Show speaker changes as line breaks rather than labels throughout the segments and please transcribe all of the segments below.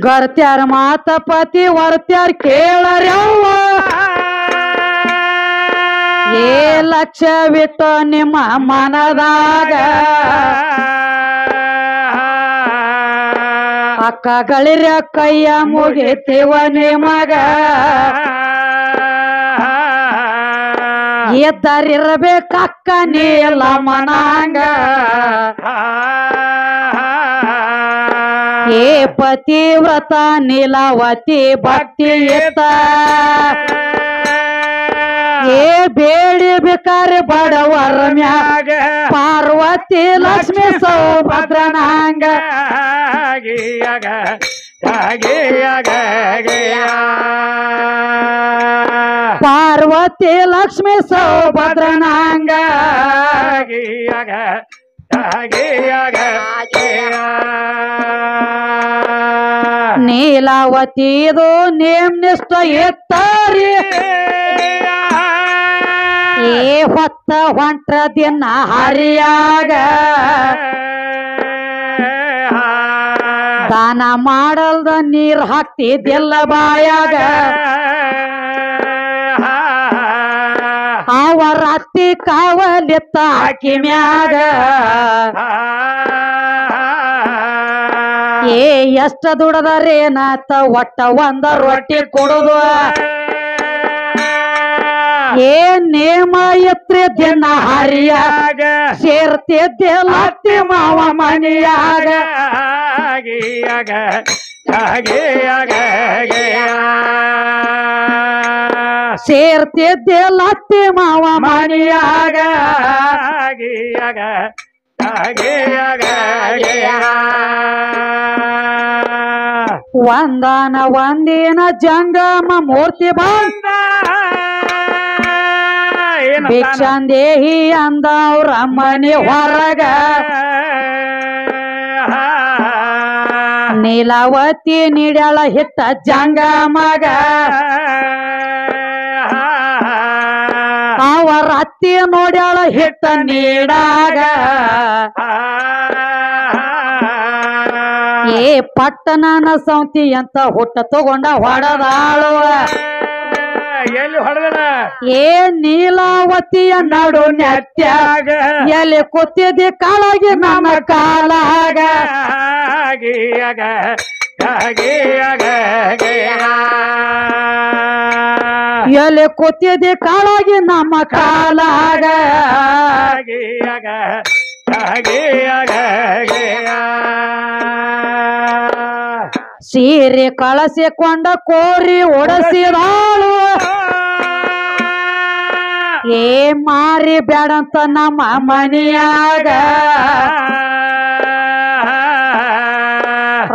ಗರ್ತ್ಯಾರ ಮಾತ ಪತಿ ವರ್ತ್ಯಾರ ಕೇಳರ್ಯವ್ವ ಏ ಲಕ್ಷ್ಯವಿಟ್ಟು ನಿಮ್ಮ ಮನದಾಗ. ಅಕ್ಕಗಳಿರ ಕೈಯ ಮುಗಿತೀವ ನಿಮಗ. ಎದ್ದರಿರ್ಬೇಕಕ್ಕ ನೀಲ ಮನಾಂಗ. ಏ ಪತಿವ್ರತ ನೀಲಾವತಿ ಭಕ್ತಿ ಇತ್ತ ಏ ಬೇಡಿ ಬೇಕಾರೆ ಬಡವರ ಮ್ಯಾಗ ಪಾರ್ವತಿ ಲಕ್ಷ್ಮಿ ಸೌಭದ್ರನಾಂಗ. ಪಾರ್ವತಿ ಲಕ್ಷ್ಮಿ ಸೌಭದ್ರನಾಂಗ. ನೀಲಾವತಿದು ನೇಮ್ ನಿಷ್ಠ ಎತ್ತಾರಿ. ಏ ಹೊತ್ತ ಹೊಂಟ್ರ ದಿನ ಹರಿಯಾಗ ದಾನ ಮಾಡಲ್ದ ನೀರ್ ಹಾಕ್ತಿದ್ದಿಲ್ಲ ಬಾಯಾಗ. ಅತ್ತಿ ಕಾವಲಿತ್ತ ಆಕಿ ಮ್ಯಾಗ. ಏ, ಎಷ್ಟ ದುಡದರೇನಾತ ಒಟ್ಟ ಒಂದ ರೊಟ್ಟಿ ಕೊಡುದು. ಏ, ನೇಮ ಎತ್ರಿ ದಿನ ಹರಿಯಾಗ ಸೇರ್ತಿದ್ದೆ ಲತ್ತಿ ಮಾವ ಮನಿಯಾಗ. ಸೇರ್ತಿದ್ದಿಲ್ಲ ಅತ್ತಿ ಮಾವ ಮನಿಯಾಗ. ಒಂದಾನ ಒಂದಿನ ಜಂಗಮ ಮೂರ್ತಿ ಬಂದ ಭಿಕ್ಷಾಂದೇಹಿ ಅಂದವ್ರ ಮನೆ ಹೊರಗ. ನೀಲಾವತಿ ನೀಡ್ಯಾಳ ಹಿತ್ತ ಜಂಗಮಗ. ಅವರ ಅತ್ತಿ ನೋಡ್ಯಾಳ ಹಿಟ್ಟ ನೀಡಾಗ. ಏ ಪಟ್ಟಣನ ಸೌತಿ ಅಂತ ಹುಟ್ಟ ತಗೊಂಡ ಹೊಡದಾಳು.
ಎಲ್ಲಿ ಹೊಡೆದ
ಏ ನೀಲಾವತಿಯ ನಡು ನೆಟ್ಟಾಗ ಎಲ್ಲಿ ಕೂತಿದ್ದಿ ಕಾಳಾಗಿ ನಮ್ಮ ಕಾಲಾಗ.
ಆಗಿಯಾಗ ಆಗಿಯಾಗ
ಎಲ್ಲಿ ಕೊತ್ತಿದೆ ಕಾಳಾಗಿ ನಮ್ಮ ಕಾಲಾಗ ಸೀರೆ ಕಳಸಿಕೊಂಡ ಕೋರಿ ಒಡಸಿದಾಳು ಏ ಮಾರಿ ಬೇಡಂತ ನಮ್ಮ ಮನೆಯಾಗ.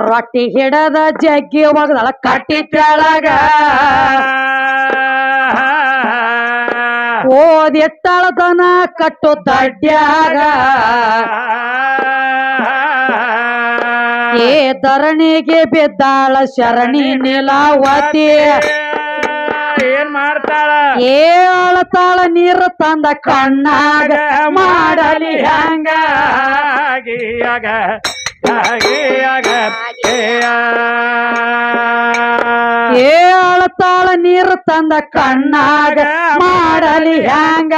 ರೊಟ್ಟಿ ಹಿಡದ ಜಗ್ಗಿ ಒಗದಳ ಕಟ್ಟಿ ಕೆಳಗ. ಓದಿಟ್ಟಳದನ ಕಟ್ಟು ದಡ್ಡ್ಯಾಗ. ಏ ಧರಣಿಗೆ ಬಿದ್ದಾಳ ಶರಣಿ ನಿಲಾವತಿ.
ಏನ್ ಮಾಡ್ತಾಳ?
ಏ ಅಳತಾಳ ನೀರು ತಂದ ಕಣ್ಣಾಗ. ಮಾಡಲಿ ಹಂಗ ಏ ಅಳತಾಳ ನೀರು ತಂದ ಕಣ್ಣಾಗ ಮಾಡಲಿ
ಹ್ಯಾಂಗ?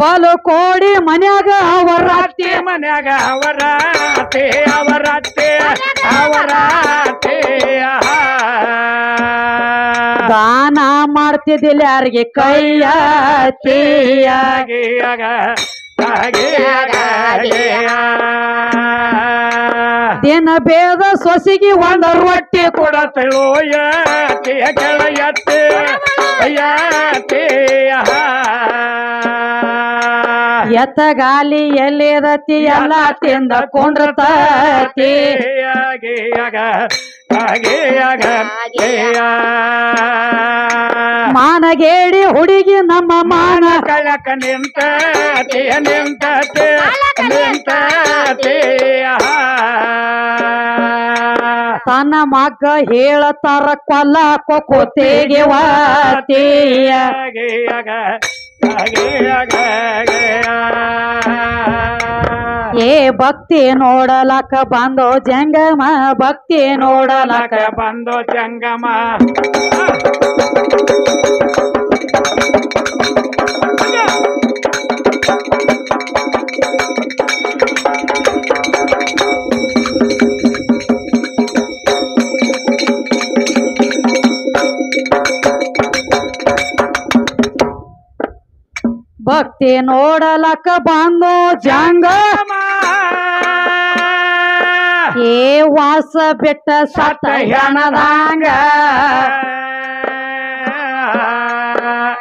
ಬಲು ಕೋಡಿ ಮನ್ಯಾಗ ಅವರ
ಅತ್ತೆ. ಅವರ ಅವರಾತೆ ಅವರಾತೆ ಅವರಾತೆ
ದಾನ ಮಾಡ್ತಿದ್ದಿಲ್ಲ ಯಾರಿಗೆ? ಕೈಯ ದಿನ ಬೇದ ಸೊಸಿಗೆ ಒಂದ ರೊಟ್ಟಿ
ಕೂಡ. ತಿಳೋಯ್ಯ ಕೆಳ
ಎತ್ತಗಾಲಿ ಎಲ್ಲಿರತಿ ಎಲ್ಲ ತಿಂದ ಕೊಂಡ್ರತತಿ
ಆಗಿಯಾಗ
ಮಾನಗೇಡಿ ಹುಡುಗಿ ನಮ್ಮ ಮಾನ.
ಕಳಕ ನಿಂತ ನಿಂತ ನಿಂತ
ತನ್ನ ಮಗ ಹೇಳತಾರ ಕೊಲ್ಲ ಕೊಕೋತೆಗೆ ವಾತಿಯ
ಆಗಿಯಾಗ ಹಾಗೆಯಾಗ
ಏ ಭಕ್ತಿ ನೋಡಲಕ ಬಂದೋ ಜಂಗಮ ಭಕ್ತಿ ನೋಡಲಕ.
ಬಂದೋ ಬಂದು ಜಂಗಮ.
ಭಕ್ತಿ ನೋಡಲಕ ಬಂದು ಜಂಗ. ಏ ವಾಸ ಬಿಟ್ಟ ಸತ್ತ ಹೆಣದಂಗ.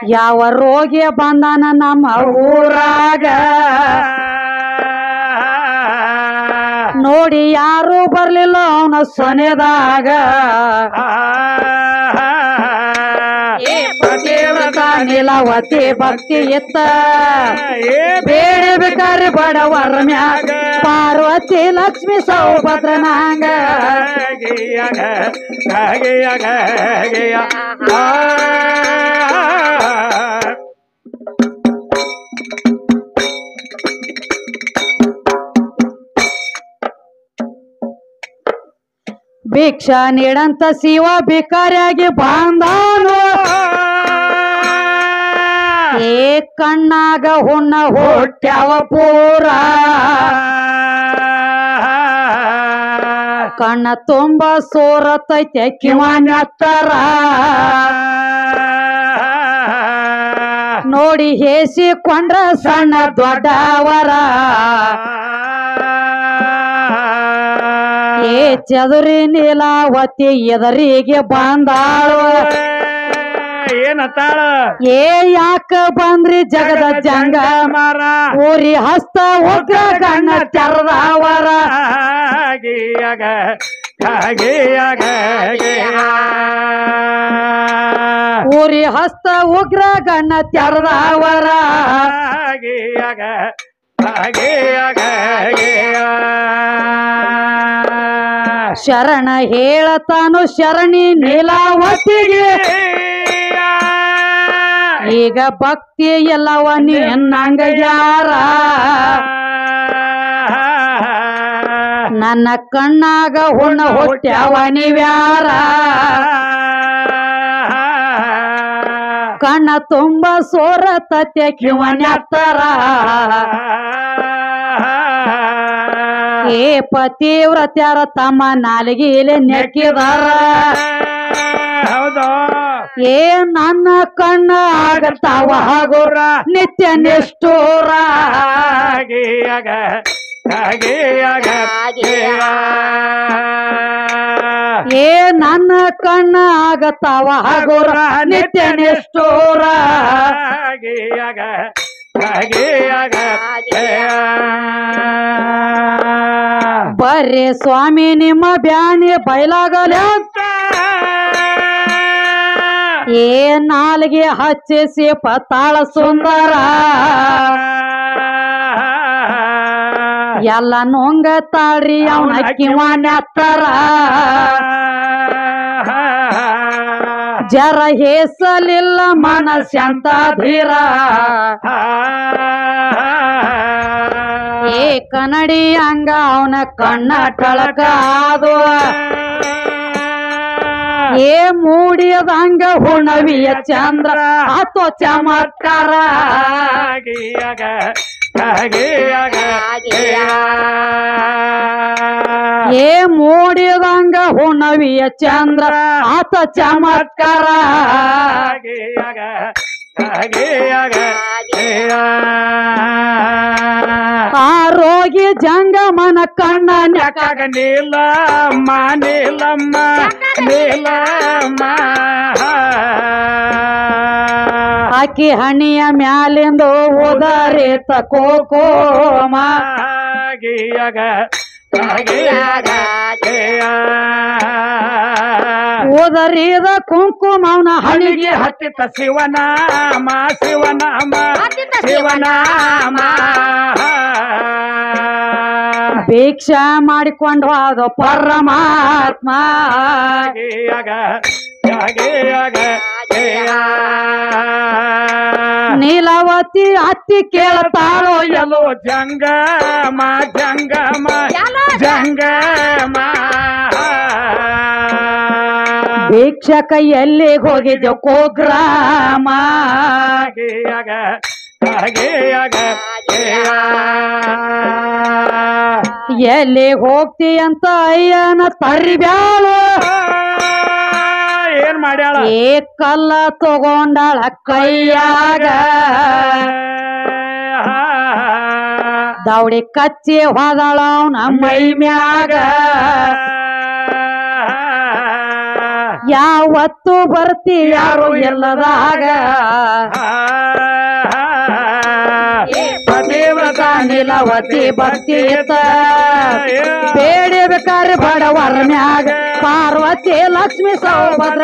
ಯಾವ ರೋಗಿ ಬಂದನ ನಮ್ಮ ಊರಾಗ. ನೋಡಿ ಯಾರು ಬರ್ಲಿಲ್ಲ ಅವನ ಸೊನೆದಾಗ. ದೇವತ ನಿಲವತಿ ಭಕ್ತಿ ಇತ್ತ ಬೇಡ ಬೇಕಾರೆ ಬಡವರ ಮ್ಯಾಗ. ಪಾರ್ವತಿ ಲಕ್ಷ್ಮಿ ಸೌಭದ್ರನಾಂಗ ಭಿಕ್ಷಾ ನೀಡಂತ ಶಿವ ಭಿಕಾರಿಯಾಗಿ ಬಂದಾನು ಏ ಕಣ್ಣಾಗ ಹುಣ್ಣ ಹೊಟ್ಟ್ಯಾವ ಪೂರ. ಕಣ್ಣ ತುಂಬ ಸೋರತೈತೆ ಕಿವಾನ್ಯತ್ತರ ನೋಡಿ ಹೇಸಿಕೊಂಡ್ರ ಸಣ್ಣ ದೊಡ್ಡವರ. ಏ ಚದುರಿ ನೀಲಾವತಿ ಎದರಿಗೆ ಬಂದಾಳು
ಏನತ್ತಾಳ
ಏ ಯಾಕ ಬಂದ್ರಿ ಜಗದ ಜಂಗ?
ಮಾರ
ಊರಿ ಹಸ್ತ ಉಗ್ರ ಕಣ್ಣ ತೆರದವರ
ಗಿಯಗ
ಊರಿ ಹಸ್ತ ಉಗ್ರ ಕಣ್ಣ ತೆರದವರ
ಗಿಯಗ
ಶರಣ ಹೇಳತಾನು ಶರಣಿ ನೀಲಾವತಿಗೆ. ಈಗ ಭಕ್ತಿ ಎಲ್ಲವ ನಿನ್ನಂಗ ಯಾರ? ನನ್ನ ಕಣ್ಣಾಗ ಹುಣ್ಣ ಹುಟ್ಟ್ಯಾವ ನೀವ್ಯಾರ? ಕಣ್ಣ ತುಂಬ ಸೋರ ತತ್ಯ ಕಿವನ್ಯಾತ್ತರ ಏ ಪತಿವ್ರತ್ಯಾರ ತಮ್ಮ ನಾಲಿಗೆಯಲ್ಲಿ ನೆಕ್ಕಿದಾರ?
ಹೌದು.
ಏ ನನ್ನ ಕಣ್ಣ ಆಗತಾವ ಹಗುರ ನಿತ್ಯ ನಿಷ್ಠೂರ ಏ ನನ್ನ ಕಣ್ಣ ಆಗತಾವ ಹಗುರ ನಿತ್ಯ ನಿಷ್ಠೂರ ಬರ್ರಿ ಸ್ವಾಮಿ ನಿಮ್ಮ ಬ್ಯಾನಿ ಬಯಲಾಗಲ. ಏ ನಾಲ್ಗೆ ಹಚ್ಚಿಸಿ ಪತಾಳ ಸುಂದರ. ಎಲ್ಲ ನೋಂಗ ತಾಳ್ರಿ ಅವನ ಕಿವಾನ್ಯತ್ತರ ಜರ ಹೇಸಲಿಲ್ಲ ಮನಸ್ಸಂತ ಧೀರ. ಏ ಕನ್ನಡಿ ಅಂಗ ಅವನ ಕಣ್ಣ ಕಳಕ ಆದು ಏ ಮೂಡಿಯದಂಗ ಹುಣವಿಯ ಚಂದ್ರ ಆತೋ ಚಮತ್ಕಾರ. ಏ ಮೂಡಿಯದಂಗ ಹುಣವಿಯ ಚಂದ್ರ ಆತ ಚಮತ್ಕಾರ.
ಹಾಗೆಯಾಗ ಹಾಗೆಯಾಗ.
ಆ ರೋಗಿ ಜಂಗಮನ ಕಣ್ಣ ನೆಕ
ಯಾಕಾಗ ನೀಲಮ್ಮ ನೀಲಮ್ಮ ನೀಲಮ್ಮ
ಆಕಿ ಹಣಿಯ ಮ್ಯಾಲಿಂದು ತಕೋ
ಕೋಮ ಓದರಿದ
ಕುಂಕುಮ ಕುಂಕುಮವನ ಹಣಿಗೆ.
ಹತ್ತಿತ ಶಿವನಾಮ ಶಿವನಾಮ. ಶಿವನಾಮ.
ಭಿಕ್ಷಾ ಮಾಡಿಕೊಂಡು ಹೋದ ಪರಮಾತ್ಮ. ನೀಲಾವತಿ ಅತ್ತಿ ಕೇಳ್ತಾಳೋ
ಎಲ್ಲೋ ಜಂಗಮ ಜಂಗಮ ಜಂಗಮ
ಭಿಕ್ಷಕ ಎಲ್ಲಿಗೆ ಹೋಗಿದ್ದೆ ಕೋಗ್ರಾಮ. ಎಲ್ಲಿ ಹೋಗ್ತಿ ಅಂತ ಅಯ್ಯನ ತರಿಬ್ಯಾಳು?
ಏನ್ ಮಾಡ್ಯಾಳ?
ಏ ಕಲ್ಲ ತಗೊಂಡಾಳ ಕೈಯಾಗ. ದೌಡಿ ಕಚ್ಚಿ ಹೋದಳ ನಮ್ಮ ಮೈ ಮ್ಯಾಗ. ಯಾವತ್ತು ಬರ್ತಿ ಯಾರು ಎಲ್ಲದಾಗ ನೀಲವತಿ ಬರ್ತೀತ ಬೇಡಿ ಬೇಕಾರೆ ಬಡವರ ಮ್ಯಾಗ. ಪಾರ್ವತಿ ಲಕ್ಷ್ಮಿ ಸೌಭದ್ರ.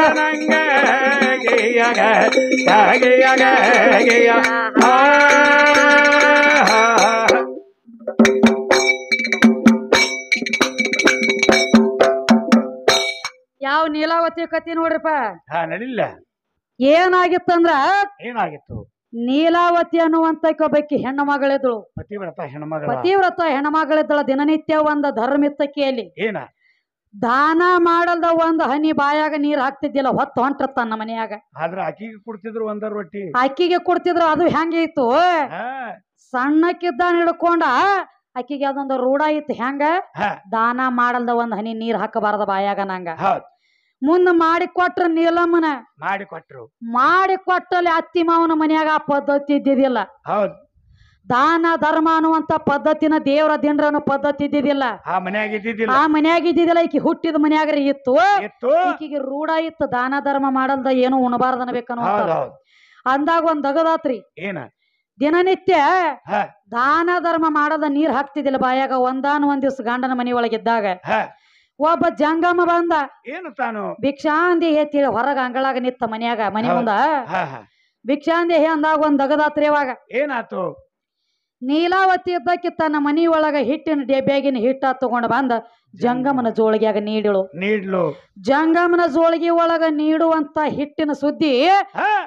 ಯಾವ ನೀಲಾವತಿ ಕತಿ ನೋಡ್ರಿಪ್ಪ?
ನಡಿಲ್ಲ
ಏನಾಗಿತ್ತಂದ್ರ?
ಏನಾಗಿತ್ತು?
ನೀಲಾವತಿ ಅನ್ನುವಂತ ಒಬ್ಬಾಕಿ ಹೆಣ್ಣು ಮಗಳಿದ್ಳು.
ಪತಿವ್ರತ ಹೆಣ್ಮಗಳ
ಪತಿವ್ರತ ಹೆಣ್ಮಗಳಿದ್ದಳ ದಿನನಿತ್ಯ ಒಂದ ಧರ್ಮಿತ್ತಕಿಯಲ್ಲಿ.
ಏನ?
ದಾನ ಮಾಡಲ್ದ ಒಂದ್ ಹನಿ ಬಾಯಾಗ ನೀರ್ ಹಾಕ್ತಿದ್ದಿಲ್ಲ ಹೊತ್ತು ಹೊಂಟತ್ತ ನಮ್ಮ ಮನ್ಯಾಗ.
ಆದ್ರ ಆಕಿಗೆ ಕೊಡ್ತಿದ್ರು ಒಂದ ರೊಟ್ಟಿ.
ಅಕ್ಕಿಗೆ ಕೊಡ್ತಿದ್ರು ಅದು ಹೆಂಗಿತ್ತು
ಹಾ.
ಸಣ್ಣಕ್ಕಿದ್ದ ಹಿಡ್ಕೊಂಡ ಅಕ್ಕಿಗೆ ಅದೊಂದು ರೂಢ ಇತ್ತು ಹೆಂಗ?
ಹಾ.
ದಾನ ಮಾಡಲ್ದ ಒಂದ್ ಹನಿ ನೀರ್ ಹಾಕಬಾರದ ಬಾಯಾಗ ನಂಗ.
ಹೌದ್.
ಮುಂದ ಮಾಡಿ ಕೊಟ್ರ ನೀಲಮ್ಮನ.
ಮಾಡಿ ಕೊಟ್ರು.
ಮಾಡಿ ಕೊಟ್ಟಲ್ಲಿ ಅತ್ತಿ ಮಾವನ ಮನ್ಯಾಗ ಆ ಪದ್ಧತಿ ಇದ್ದಿದ್ದಿಲ್ಲ.
ಹೌದ್.
ದಾನ ಧರ್ಮ ಅನ್ನುವಂತ ಪದ್ಧತಿನ ದೇವರ ದಿಂಡ್ರ ಅನ್ನೋ ಪದ್ಧತಿ ಇದ್ದಿದ್ದಿಲ್ಲ.
ಆ ಮನ್ಯಾಗ ಇದ್ದಿದ್ದಿಲ್ಲ.
ಆ ಮನ್ಯಾಗ ಇದ್ದಿದ್ದಿಲ್ಲ ಈಕಿ ಹುಟ್ಟಿದ ಮನೆಯಾಗ್ರಿ ಇತ್ತು.
ಇತ್ತು.
ಈಕಿಗೆ ರೂಢ ಇತ್ತು ದಾನ ಧರ್ಮ ಮಾಡಲ್ದ ಏನು ಉಣಬಾರ್ದ ಅನ್ಬೇಕನ್ನೋ
ಹೌದ್ ಹೌದ್.
ಅಂದಾಗ ಒಂದ್ ದಗದಾತ್ರಿ.
ಏನ?
ದಿನನಿತ್ಯ
ಹ.
ದಾನ ಧರ್ಮ ಮಾಡದ ನೀರ್ ಹಾಕ್ತಿದ್ದಿಲ್ಲ ಬಾಯಾಗ. ಒಂದಾನ ಒಂದ್ ದಿವ್ಸ ಗಂಡನ ಮನಿ ಒಳಗಿದ್ದಾಗ.
ಹ.
ಒಬ್ಬ ಜಂಗಮ ಬಂದ.
ಏನು ತಾನು?
ಭಿಕ್ಷಾಂದಿ ಹೇತಿ ಹೊರಗ ಅಂಗಳಾಗ ನಿತ್ತ ಮನ್ಯಾಗ ಮನೆ. ಮುಂದ. ಭಿಕ್ಷಾಂದಿ ಹೇ. ಅಂದಾಗ ಒಂದ್ ದಗದಾತ್ರಿ ಅವಾಗ
ಏನಾತು?
ನೀಲಾವತಿ ಇದ್ದಕ್ಕೆ ತನ್ನ ಮನಿ ಒಳಗ ಹಿಟ್ಟಿನ ಡೆಬ್ಯಾಗಿನ ಹಿಟ್ಟ ತಗೊಂಡ್ ಬಂದ. ಜಂಗಮನ ಜೋಳಿಗೆಯಾಗ ನೀಡಿಳು.
ನೀಡ್ಲು.
ಜಂಗಮನ ಜೋಳಿಗೆ ಒಳಗ ನೀಡುವಂತ ಹಿಟ್ಟಿನ ಸುದ್ದಿ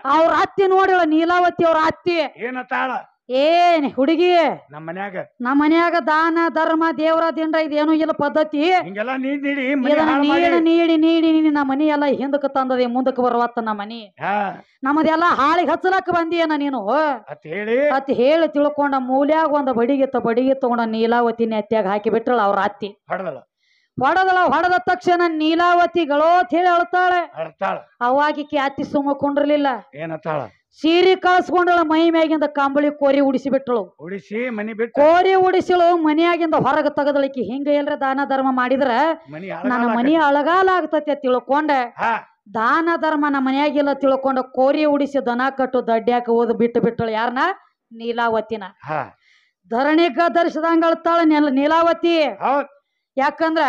ಅವ್ರ ಅತ್ತಿ ನೋಡಿಳು ನೀಲಾವತಿ ಅವ್ರ ಅತ್ತಿ.
ಏನ ತಾಳ?
ಏನ್ ಹುಡುಗಿ
ನಮ್ಮ ಮನ್ಯಾಗ.
ನಮ್ಮ ಮನ್ಯಾಗ ದಾನ ಧರ್ಮ ದೇವರ ದಿಂಡ ಇದೇನು ಇಲ್ಲ ಪದ್ಧತಿ.
ಹಿಂಗೆಲ್ಲ ನೀಡ್ ನೀಡಿ ಮನೆ
ಇದನ್ನ
ಹಾಳ್ ಮಾಡಿ.
ನೀಡಿ ನೀಡಿ ನೀಡಿ ನೀಡಿ ನಮ್ಮ ಮನಿ ಎಲ್ಲ ಹಿಂದಕ್ಕೆ ತಂದದೆ ಮುಂದಕ್ಕೆ ಬರುವತ್ತ ನಮ್ಮ ಮನಿ.
ಹಾ.
ನಮ್ಮದೆಲ್ಲ ಹಾಳಿಗೆ ಹಚ್ಚಲಕ್ಕ ಬಂದಿಯನ ನೀನು?
ಅತ್ ಹೇಳಿ.
ಅತ್ ಹೇಳಿ ತಿಳ್ಕೊಂಡ ಮೂಲ್ಯಾಗ ಒಂದು ಬಡಿಗಿತ್ತ ಬಡಿಗೆ ತಗೊಂಡ ನೀಲಾವತಿ ನೆತ್ಯಾಗ ಹಾಕಿ ಬಿಟ್ರಳ ಅವ್ರ ಅತ್ತಿ.
ಹೊಡದಳ
ಹೊಡೆದಳ ಹೊಡೆದ ತಕ್ಷಣ ನೀಲಾವತಿಗಳೋ ಹೇಳಿ ಅಳ್ತಾಳೆ.
ಅಳ್ತಾಳ.
ಕ್ಯಾತಿ ಅತ್ತಿ ಸುಮ್ಮ ಕುಂಡ್ರಲಿಲ್ಲ.
ಏನತ್ತಾಳ
ಸೀರೆ ಕಳ್ಸ್ಕೊಂಡಳ ಮೈ ಮ್ಯಾಗಿಂದ ಕಾಂಬಳಿ ಕೋರಿ ಉಡಿಸಿ ಬಿಟ್ಟಳು
ಉಡಿಸಿ ಮನಿ ಬಿಟ್ಟು.
ಕೋರಿ ಉಡಿಸಿಳು ಮನ್ಯಾಗಿಂದ ಹೊರಗೆ ತಗದಳಿಕೆ. ಹಿಂಗ ಎಲ್ರ ದಾನ ಧರ್ಮ ಮಾಡಿದ್ರ
ಮನಿ
ನನ್ನ ಮನಿ ಅಳಗಾಲ ಆಗ್ತತಿ ಅಂತ ತಿಳ್ಕೊಂಡ.
ಹಾ.
ದಾನ ಧರ್ಮ ನಮ್ಮ ಮನ್ಯಾಗಿಲ್ಲ ತಿಳ್ಕೊಂಡ ಕೋರಿ ಉಡಿಸಿ ದನ ಕಟ್ಟು ದಡ್ಡ್ಯಾಕ ಓದ್ ಬಿಟ್ಟು ಬಿಟ್ಟಳು ಯಾರನ್ನ ನೀಲಾವತಿನ.
ಹಾ.
ಧರಣಿ ಗದರ್ಶದಂಗ ಅಳ್ತಾಳ ನೆಲ ನೀಲಾವತಿ.
ಹೌದ್.
ಯಾಕಂದ್ರ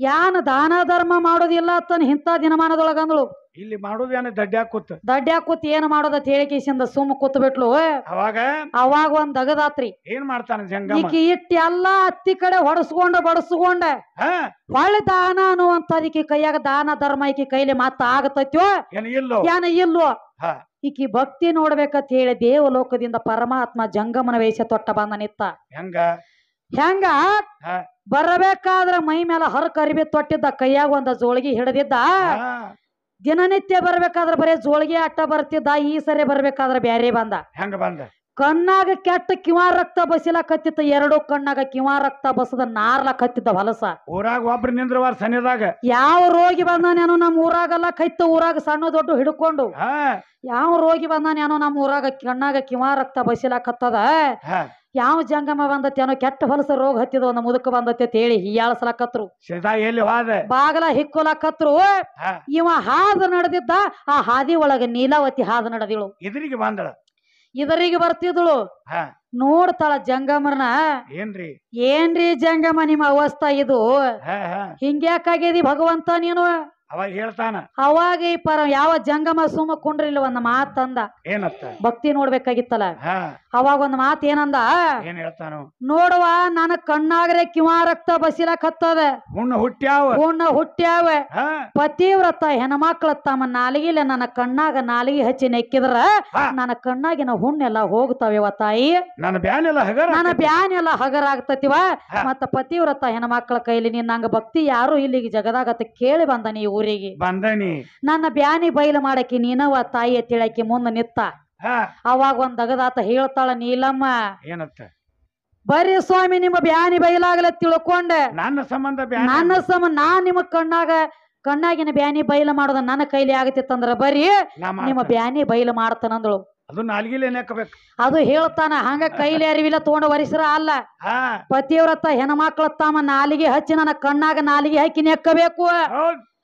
ಯಾನ ದಾನ ಧರ್ಮ ಮಾಡೋದಿಲ್ಲ ಅತ್ತನ ಇಂಥ ದಿನಮಾನದೊಳಗ ಅಂದಳು
ಇಲ್ಲಿ ಮಾಡುದೇನ ದಡ್ಡ್ಯಾಗ ಕೂತ್?
ದಡ್ಡ್ಯಾಕ ಕೂತ್? ಏನ್ ಮಾಡೋದ ಹೇಳಿಕೆಸಿಂದ ಸುಮ್ಮ ಕೂತ್ ಬಿಟ್ಲು
ಅವಾಗ?
ಅವಾಗ ಒಂದ್ ದಗದಾತ್ರಿ.
ಏನ್ ಮಾಡ್ತಾನ ಜಂಗಮ
ಈಕಿ ಇಟ್ಟಿ ಎಲ್ಲಾ ಹತ್ತಿ ಕಡೆ ಹೊಡಸ್ಕೊಂಡ ಬಡಸ್ಕೊಂಡ. ಹೊಳ್ಳಿ ದಾನ ಅನ್ನುವಂತ ಈಕಿ ಕೈಯಾಗ ದಾನ ಧರ್ಮ ಈಕಿ ಕೈಲಿ ಮತ್ತ ಆಗತೈತ್ಯೋ?
ಏನ್ ಇಲ್ಲೋ?
ಏನ ಇಲ್ವೋ
ಹಾ.
ಈಕಿ ಭಕ್ತಿ ನೋಡ್ಬೇಕಂತ ಹೇಳಿ ದೇವಲೋಕದಿಂದ ಪರಮಾತ್ಮ ಜಂಗಮನ ವೇಷ ತೊಟ್ಟ ಬಂದ ನಿತ್ತ.
ಹೆಂಗ?
ಹೆಂಗ? ಬರಬೇಕಾದ್ರ ಮೈ ಮೇಲೆ ಹರಕ ಅರಿವಿ ತೊಟ್ಟಿದ್ದ ಕೈಯಾಗ ಒಂದ ಜೋಳಿಗೆ ಹಿಡಿದಿದ್ದ. ದಿನನಿತ್ಯ ಬರ್ಬೇಕಾದ್ರೆ ಬರೇ ಜೋಳಿಗೆ ಅಟ್ಟ ಬರ್ತಿದ್ದ ಈ ಸರಿ ಬರ್ಬೇಕಾದ್ರೆ ಬ್ಯಾರೆ ಬಂದ.
ಹೆಂಗ ಬಂದ?
ಕಣ್ಣಾಗ ಕೆಟ್ಟ ಕಿವಾರ್ ರಕ್ತ ಬಸಿಲಕತ್ತಿತ್ತ ಎರಡು ಕಣ್ಣಾಗ ಕಿವಾರ್ ರಕ್ತ ಬಸದ ನಾರ್ಲಕತ್ತಿದ್ದ ಹೊಲಸ.
ಊರಾಗ ಒಬ್ರು ನಿಂದ್ರವಾರ ಸನಿದಾಗ
ಯಾವ ರೋಗಿ ಬಂದಾನೇನೋ ನಮ್ಮ ಊರಾಗೆಲ್ಲ ಕೈತ ಊರಾಗ ಸಣ್ಣ ದೊಡ್ಡ ಹಿಡ್ಕೊಂಡು.
ಹಾ.
ಯಾವ ರೋಗಿ ಬಂದಾನೇನೋ ನಮ್ಮ ಊರಾಗ ಕಣ್ಣಾಗ ಕಿವಾರ್ ರಕ್ತ ಬಸಿಲಕತ್ತದ
ಹಾ.
ಯಾವ ಜಂಗಮ ಬಂದತ್ತೇನೋ ಕೆಟ್ಟ ಹೊಲಸ ರೋಗ ಹತ್ತಿದ ಒಂದು ಮುದುಕ ಬಂದತ್ತೆ ಹೇಳಿ ಹಿಯಾಳಸ್ಲಕತ್ರು
ಸೀದಾ ಎಲ್ಲಿ ಹೋದ?
ಬಾಗಲ ಹಿಕ್ಕೊಲಕತ್ರು
ಹಾ.
ಇವ ಹಾದು ನಡೆದಿದ್ದ ಆ ಹಾದಿ ಒಳಗ ನೀಲಾವತಿ ಹಾದು ನಡೆದಿಳು.
ಎದುರಿಗೆ ಬಂದಳ.
ಇದರಿಗೆ ಬರ್ತಿದ್ಳು. ನೋಡ್ತಾಳ ಜಂಗಮರ್ನ
ಏನ್ರಿ?
ಏನ್ರಿ ಜಂಗಮ ನಿಮ್ಮ ಅವಸ್ಥ ಇದು? ಹಿಂಗ್ಯಾಕಾಗ್ಯದಿ ಭಗವಂತ ನೀನು?
ಅವಾಗ ಹೇಳ್ತಾನ.
ಅವಾಗ ಈ ಪರ ಯಾವ ಜಂಗಮ ಸುಮ್ಮ ಕುಂಡ್ರಿಲ್ಲ ಒಂದ್ ಮಾತಂದ.
ಏನತ್ತ
ಭಕ್ತಿ ನೋಡ್ಬೇಕಾಗಿತ್ತಲ್ಲ.
ಹಾ.
ಅವಾಗ ಒಂದ್ ಮಾತ್ ಏನಂದ?
ಏನ್ ಹೇಳ್ತಾನು?
ನೋಡುವ ನನ್ನ ಕಣ್ಣಾಗ್ರೆ ಕಿವಾ ರಕ್ತ ಬಸಿಲಕತ್ತದ
ಹುಣ್ಣ ಹುಟ್ಟ್ಯಾವ
ಹುಣ್ಣ ಹುಟ್ಟ್ಯಾವ ಪತಿವ್ರತ ಹೆಣ್ಮಕ್ಳ ತಮ್ಮ ನಾಲಿಗೆಲೆ ನನ್ನ ಕಣ್ಣಾಗ ನಾಲಿಗೆ ಹಚ್ಚಿ ನೆಕ್ಕಿದ್ರ ನನ್ನ ಕಣ್ಣಾಗಿನ ಹುಣ್ಣೆಲ್ಲ ಹೋಗ್ತಾವ ತಾಯಿ?
ನನ್ನ ಬ್ಯಾನೆಲ್ಲ ಹಗರ
ನನ್ನ ಬ್ಯಾನ್ ಎಲ್ಲ ಹಗರ ಆಗ್ತತಿವ. ಮತ್ತ ಪತಿವ್ರತ ಹೆಣ್ಮಕ್ಳ ಕೈಲಿ ನಿನ್ನಂಗ ಭಕ್ತಿ ಯಾರು ಇಲ್ಲಿಗೆ ಜಗದಾಗತ್ತ ಕೇಳಿ ಬಂದ ನೀ ಊರಿಗೆ.
ಬಂದನಿ
ನನ್ನ ಬ್ಯಾನಿ ಬಯಲು ಮಾಡಕ್ಕೆ ನೀನವ ತಾಯಿ ತಿಳಕಿ ಮುಂದೆ ನಿತ್ತ. ಅವಾಗ ಒಂದ್ ದಗದಾತ ಹೇಳ್ತಾಳ ನೀಲಮ್ಮ
ಏನತ್ತ?
ಬರ್ರಿ ಸ್ವಾಮಿ ನಿಮ್ಮ ಬ್ಯಾನಿ ಬೈಲಾಗಲ ತಿಳ್ಕೊಂಡೆ.
ನನ್ನ ಸಂಬಂಧ
ನನ್ನ ಸಮ ನಾ ನಿಮ್ಮ ಕಣ್ಣಾಗ ಕಣ್ಣಾಗಿನ ಬ್ಯಾನಿ ಬೈಲ ಮಾಡೋದ ನನ್ನ ಕೈಲಿ ಆಗತ್ತಿತ್ತಂದ್ರ ಬರ್ರಿ ನಿಮ್ಮ. ಬ್ಯಾನಿ ಬೈಲ ಮಾಡ್ತಾನಂದಳು.
ಅದು
ಅದು ಹೇಳ್ತಾನ ಹಂಗ ಕೈಲಿ ಅರಿವಿಲ್ಲ ತಗೊಂಡ ವರಿಸ್ರ ಅಲ್ಲ. ಪತಿಯವ್ರತ್ತ ಹೆಣ್ಮಕ್ಳ ತಮ್ಮ ನಾಲಿಗೆ ಹಚ್ಚಿ ನನ್ನ ಕಣ್ಣಾಗ ನಾಲಿಗೆ ಹಾಕಿ ನೆಕ್ಕಬೇಕು.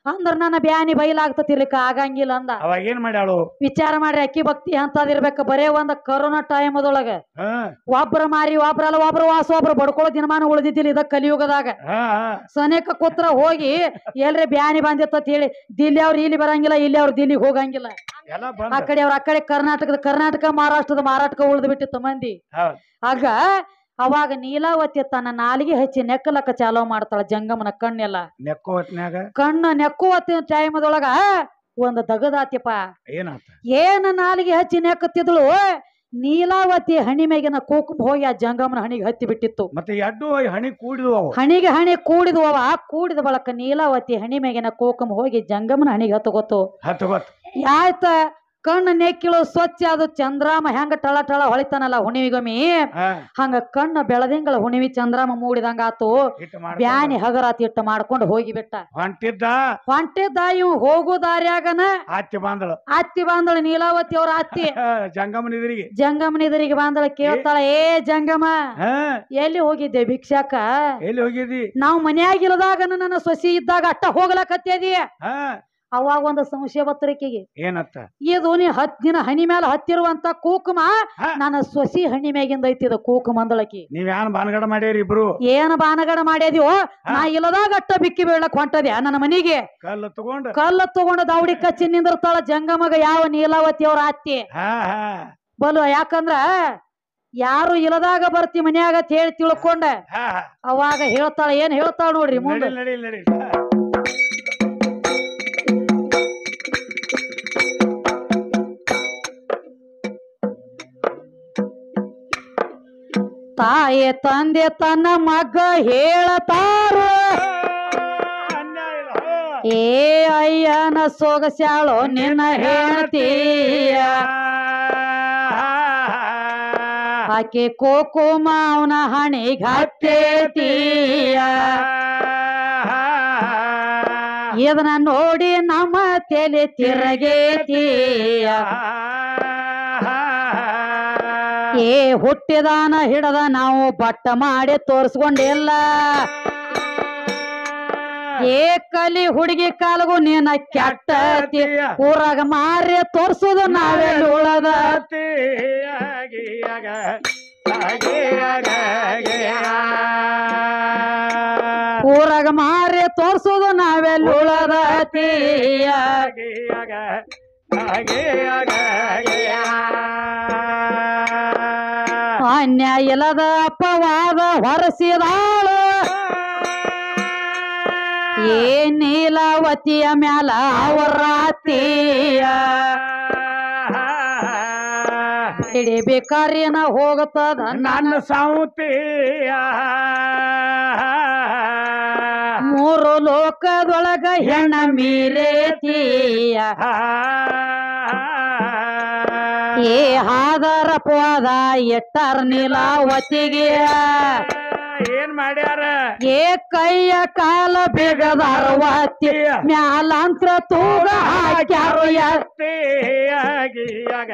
ಅಂದ್ರ ನನ್ನ ಬ್ಯಾನಿ ಬೈಲಾಗ್ತತಿರ್ಲಿಕ್ಕ ಆಗಂಗಿಲ್ಲ ಅಂದ.
ಅವಾಗ ಏನ್ ಮಾಡ್ಯಾಳು?
ವಿಚಾರ ಮಾಡ್ರಿ ಅಕ್ಕಿ ಭಕ್ತಿ ಅಂತದಿರ್ಬೇಕ ಬರೇ ಒಂದ ಕರೋನಾ ಟೈಮದೊಳಗ.
ಹಾ.
ಒಬ್ರ ಮಾರಿ ಒಬ್ರಲ್ಲ ಒಬ್ರ ವಾಸ ಒಬ್ರು ಬಡ್ಕೊಳ್ಳೋ ದಿನಮಾನ ಉಳಿದಿದ್ದಿಲ್ಲ ಇದ ಕಲಿಯುಗದಾಗ. ಸನೇಕ ಕೂತ್ರ ಹೋಗಿ ಎಲ್ರಿ ಬ್ಯಾನಿ ಬಂದಿತ್ತ ಹೇಳಿ ದಿಲ್ಲಿ ಅವ್ರು ಇಲ್ಲಿ ಬರಂಗಿಲ್ಲ ಇಲ್ಲಿ ಅವ್ರು ದಿಲ್ಲಿ ಹೋಗಂಗಿಲ್ಲ. ಆ ಕಡೆ ಅವ್ರ ಆ ಕಡೆ ಕರ್ನಾಟಕದ ಕರ್ನಾಟಕ ಮಹಾರಾಷ್ಟ್ರದ ಮಾರಾಟಕ ಉಳಿದು ಬಿಟ್ಟಿತ್ತು ಮಂದಿ ಆಗ ಅವಾಗ ನೀಲಾವತಿ ತನ್ನ ನಾಲಿಗೆ ಹಚ್ಚಿ ನೆಕ್ಕಲಕ್ಕ ಚಾಲೋ ಮಾಡ್ತಾಳ ಜಂಗಮನ ಕಣ್ಣೆಲ್ಲ.
ನೆಕ್ಕೋ ಹೊತ್ನ್ಯಾಗ?
ಕಣ್ಣು ಚಾಯಮದೊಳಗ ಟೈಮದೊಳಗ ಒಂದು ದಗದಾತಿಪ್ಪ.
ಏನಾತ?
ಏನ ನಾಲಿಗೆ ಹಚ್ಚಿ ನೆಕ್ಕತ್ತಿದ್ಳು ನೀಲಾವತಿ ಹಣಿ ಮೇಗಿನ ಕುಂಕುಮ ಹೋಗಿ ಆ ಜಂಗಮನ ಹಣಿಗೆ ಹತ್ತಿ ಬಿಟ್ಟಿತ್ತು.
ಮತ್ತೆ ಎಡ್ಡು ಹಣಿ ಕೂಡಿದ್ವು ಅವು.
ಹಣಿಗೆ ಹಣಿ ಕೂಡಿದ್ವವ ಕೂಡಿದ ಬಳಕ ನೀಲಾವತಿ ಹಣಿ ಮೇಗಿನ ಕುಂಕುಮ ಹೋಗಿ ಜಂಗಮನ ಹಣಿಗೆ ಹತ್ತು ಗೊತ್ತು
ಹತ್ತು ಗೊತ್ತು
ಆಯ್ತ ಕಣ್ಣು ನೆಕ್ಕಿಳು ಸ್ವಚ್ಛ ಅದು ಚಂದ್ರಾಮ ಹೆಂಗ ಟಳ ಟಳ ಹೊಳಿತಾನಲ್ಲ ಹುಣಿವಿಗೊಮ್ಮಿ? ಹಂಗ ಕಣ್ಣು ಬೆಳದಿಂಗಳ ಹುಣಿವಿ ಚಂದ್ರಾಮ ಮೂಡಿದಂಗ ಆತು. ಬ್ಯಾನಿ ಹಗರಾತಿ ಇಟ್ಟು ಮಾಡ್ಕೊಂಡು ಹೋಗಿಬಿಟ್ಟ.
ಹೊಂಟಿದ್ದ?
ಹೊಂಟಿದ್ದ ಇವ್ ಹೋಗೋ ದಾರ್ಯಾಗನ?
ಆತಿ ಬಂದಳು.
ಅತ್ತಿ ಬಂದಳು ನೀಲಾವತಿ ಅವ್ರ ಅತ್ತಿ
ಜಂಗಮನಿದರಿಗೆ ಜಂಗಮನ ಎದುರಿಗೆ
ಜಂಗಮನ ಎದುರಿಗೆ ಬಂದಳ ಕೇಳ್ತಾಳ ಏ. ಜಂಗಮ ಎಲ್ಲಿ ಹೋಗಿದ್ದೆ ಭಿಕ್ಷಾಕ?
ಎಲ್ಲಿ ಹೋಗಿದ್ದಿ?
ನಾವು ಮನ್ಯಾಗಿಲ್ಲದಾಗ ನನ್ನ ಸೊಸಿ ಇದ್ದಾಗ ಅಟ್ಟ ಹೋಗ್ಲಕತ್ತೇದಿ. ಅವಾಗ ಒಂದು ಸಂಶಯ ಬತ್ತರಿಕೆಗೆ
ಏನತ್ತ?
ಇದು ನೀ ಹತ್ ದಿನ ಹನಿ ಮ್ಯಾಲ ಹತ್ತಿರುವಂತ ಕೂಕುಮ
ಹಾ.
ನನ್ನ ಸೊಸಿ ಹಣ್ಣಿ ಮ್ಯಾಗಿಂದ ಐತಿದ ಕೂಕುಮ ಅಂದಳಕಿ
ನೀವ್ ಬಾನಗಡ ಮಾಡ್ಯಾರಿ ಇಬ್ರು?
ಏನ ಬಾನಗಡ ಮಾಡ್ಯಾದಿವೋ ನಾ ಇಲ್ಲದಾಗ ಅಟ್ಟ ಬಿಕ್ಕಿ ಬೀಳಕ್ ಹೊಂಟದೆ ನನ್ನ ಮನಿಗೆ?
ಕಲ್ಲು ತಗೊಂಡ.
ಕಲ್ಲ ತಗೊಂಡ ದಾವಡಿ ಕಚ್ಚಿ ನಿಂದಿರ್ತಾಳ ಜಂಗಮಗ ಯಾವ ನೀಲಾವತಿ ಅವ್ರ ಅತ್ತಿ
ಹಾ ಹಾ.
ಬಲು ಯಾಕಂದ್ರ ಯಾರು ಇಲ್ಲದಾಗ ಬರ್ತಿ ಮನ್ಯಾಗ ಅಂತ ಹೇಳಿ ತಿಳ್ಕೊಂಡ.
ಹಾ ಹಾ.
ಅವಾಗ ಹೇಳ್ತಾಳ ಏನ್ ಹೇಳ್ತಾಳ ನೋಡ್ರಿ ಮುಂದೆ. ತಾಯಿ ತಂದೆ ತನ್ನ ಮಗ ಹೇಳತಾರ. ಏ ಅಯ್ಯನ ಸೊಗಸ್ಯಾಳೋ ನಿನ್ನ ಹೇಳ್ತೀಯ ಆಕೆ ಕೋಕುಮ ಅವನ ಹಣಿಗ್ ಹತ್ತೇತೀಯ ಇದನ್ನ ನೋಡಿ ನಮ್ಮ ತೆಲೆ ತಿರಗೇತೀಯ. ಏ ಹುಟ್ಟಿದಾನ ಹಿಡದ ನಾವು ಬಟ್ಟ ಮಾಡಿ ತೋರ್ಸ್ಕೊಂಡಿಲ್ಲ. ಏ ಕಲಿ ಹುಡುಗಿ ಕಾಲಗೂ ನೀನ ಕೆಟ್ಟ ಊರಾಗ ಮಾರಿ ತೋರ್ಸುದು ನಾವೇ ಉಳದ ಊರಾಗ ಮಾರಿ ತೋರ್ಸುದು ನಾವೆಲ್ಲ ಉಳದತೀಯ ಅನ್ಯಾಯ ಇಲ್ಲದ ಅಪವಾದ ಹೊರಸಿದಾಳು. ಏ ನೀಲಾವತಿಯ ಮ್ಯಾಲ ಅವರಾತಿಯ ಇಡೀ ಬೇಕಾರಿನ ಹೋಗುತ್ತದ
ನನ್ನ ಸಾವುತಿಯ
ಮೂರು ಲೋಕದೊಳಗ ಹೆಣ್ಣ ಮೀರೇತಿಯ. ಏ ಹಾದರ ಪೋದ ಎಟ್ಟರ್ ನೀಲಾವತಿಗೆ.
ಏನ್ ಮಾಡ್ಯಾರ?
ಏ ಕೈಯ ಕಾಲ ಬೇಗದ ಅರವತ್ತಿ ಮ್ಯಾಲಂತ್ರ ತೂಗ ಹಾಕ್ಯಾರು ಎತ್ತಿ. ಮ್ಯಾಲಂತ್ರ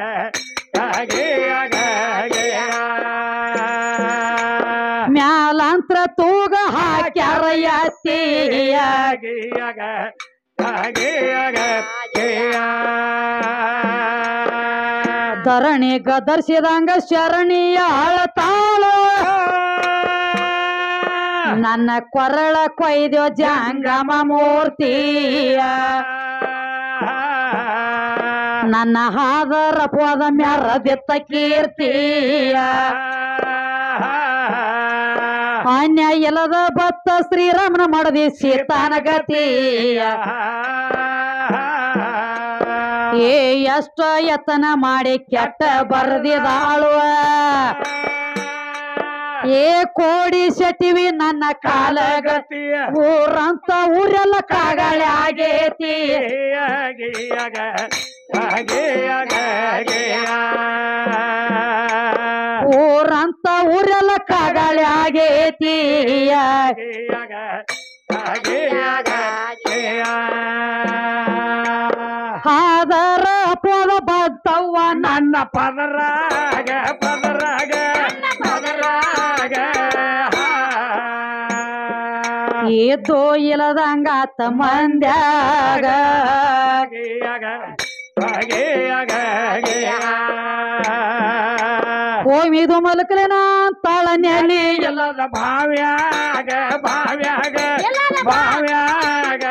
ತೂಗ ಹಾಕ್ಯಾರ ಎತ್ತಿಯ ಧರಣಿ ಗದರ್ಸಿದಂಗ ಶರಣಿಯ ಅಳತಾಳು. ನನ್ನ ಕೊರಳ ಕೊಯ್ದೋ ಜಂಗಮ ಮೂರ್ತಿಯ. ನನ್ನ ಹಾದರ ಪೋದ ಮ್ಯಾರದಿತ್ತ ಕೀರ್ತಿಯ. ಅನ್ಯ ಎಲ್ಲದ ಭತ್ತ ಶ್ರೀರಾಮನ ಮಾಡದೆ ಸೀತಾನ ಏ ಎಷ್ಟ ಯತನ ಮಾಡಿ ಕೆಟ್ಟ ಬರ್ದಿದಾಳು ಏ ಕೋಡಿ ಸತಿವಿ ನನ್ನ
ಕಾಲಗತಿ
ಊರಂತ ಊರೆಲ್ಲ ಕಾಗಳೆ ಆಗೇತಿ ಊರಂತ ಊರೆಲ್ಲ ಕಾಗಾಳೆ ಆಗೇತಿಯ ಆದರ ಪೋದ ಬದ್ದವ್ವ ನನ್ನ
ನನ್ನ ಪದರಾಗ ಪದರಾಗ ಪದರಾಗ
ಏದೋ ಇಲ್ಲದಂಗಾತ ಮಂದ್ಯಾಗ. ಹೋಮಿದು ಮಲಕಲೇನ ತಾಳ ಎಲ್ಲರ
ಎಲ್ಲದ ಭಾವ್ಯಾಗ ಭಾವ್ಯಾಗ ಭಾವ್ಯಾಗ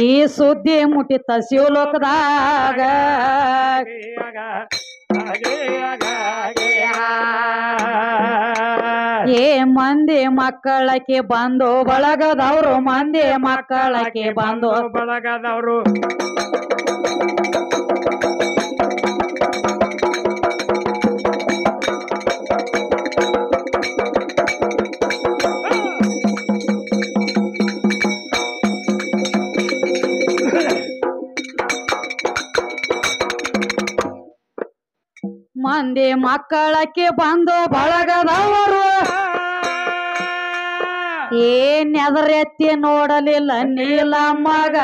ಈ ಸುದ್ದಿ ಮುಟ್ಟಿತ ಶಿವಲೋಕದಾಗ. ಏ ಮಂದಿ ಮಕ್ಕಳಕ್ಕೆ ಬಂದು ಬಳಗದವರು ಮಂದಿ ಮಕ್ಕಳಕ್ಕೆ ಬಂದು
ಬಳಗದವರು.
ಮಂದಿ ಮಕ್ಕಳಕ್ಕೆ ಬಂದು ಬಳಗದವರು. ಏನ್ ಎದರೆತ್ತಿ ನೋಡಲಿಲ್ಲ ನೀಲ ಮಗ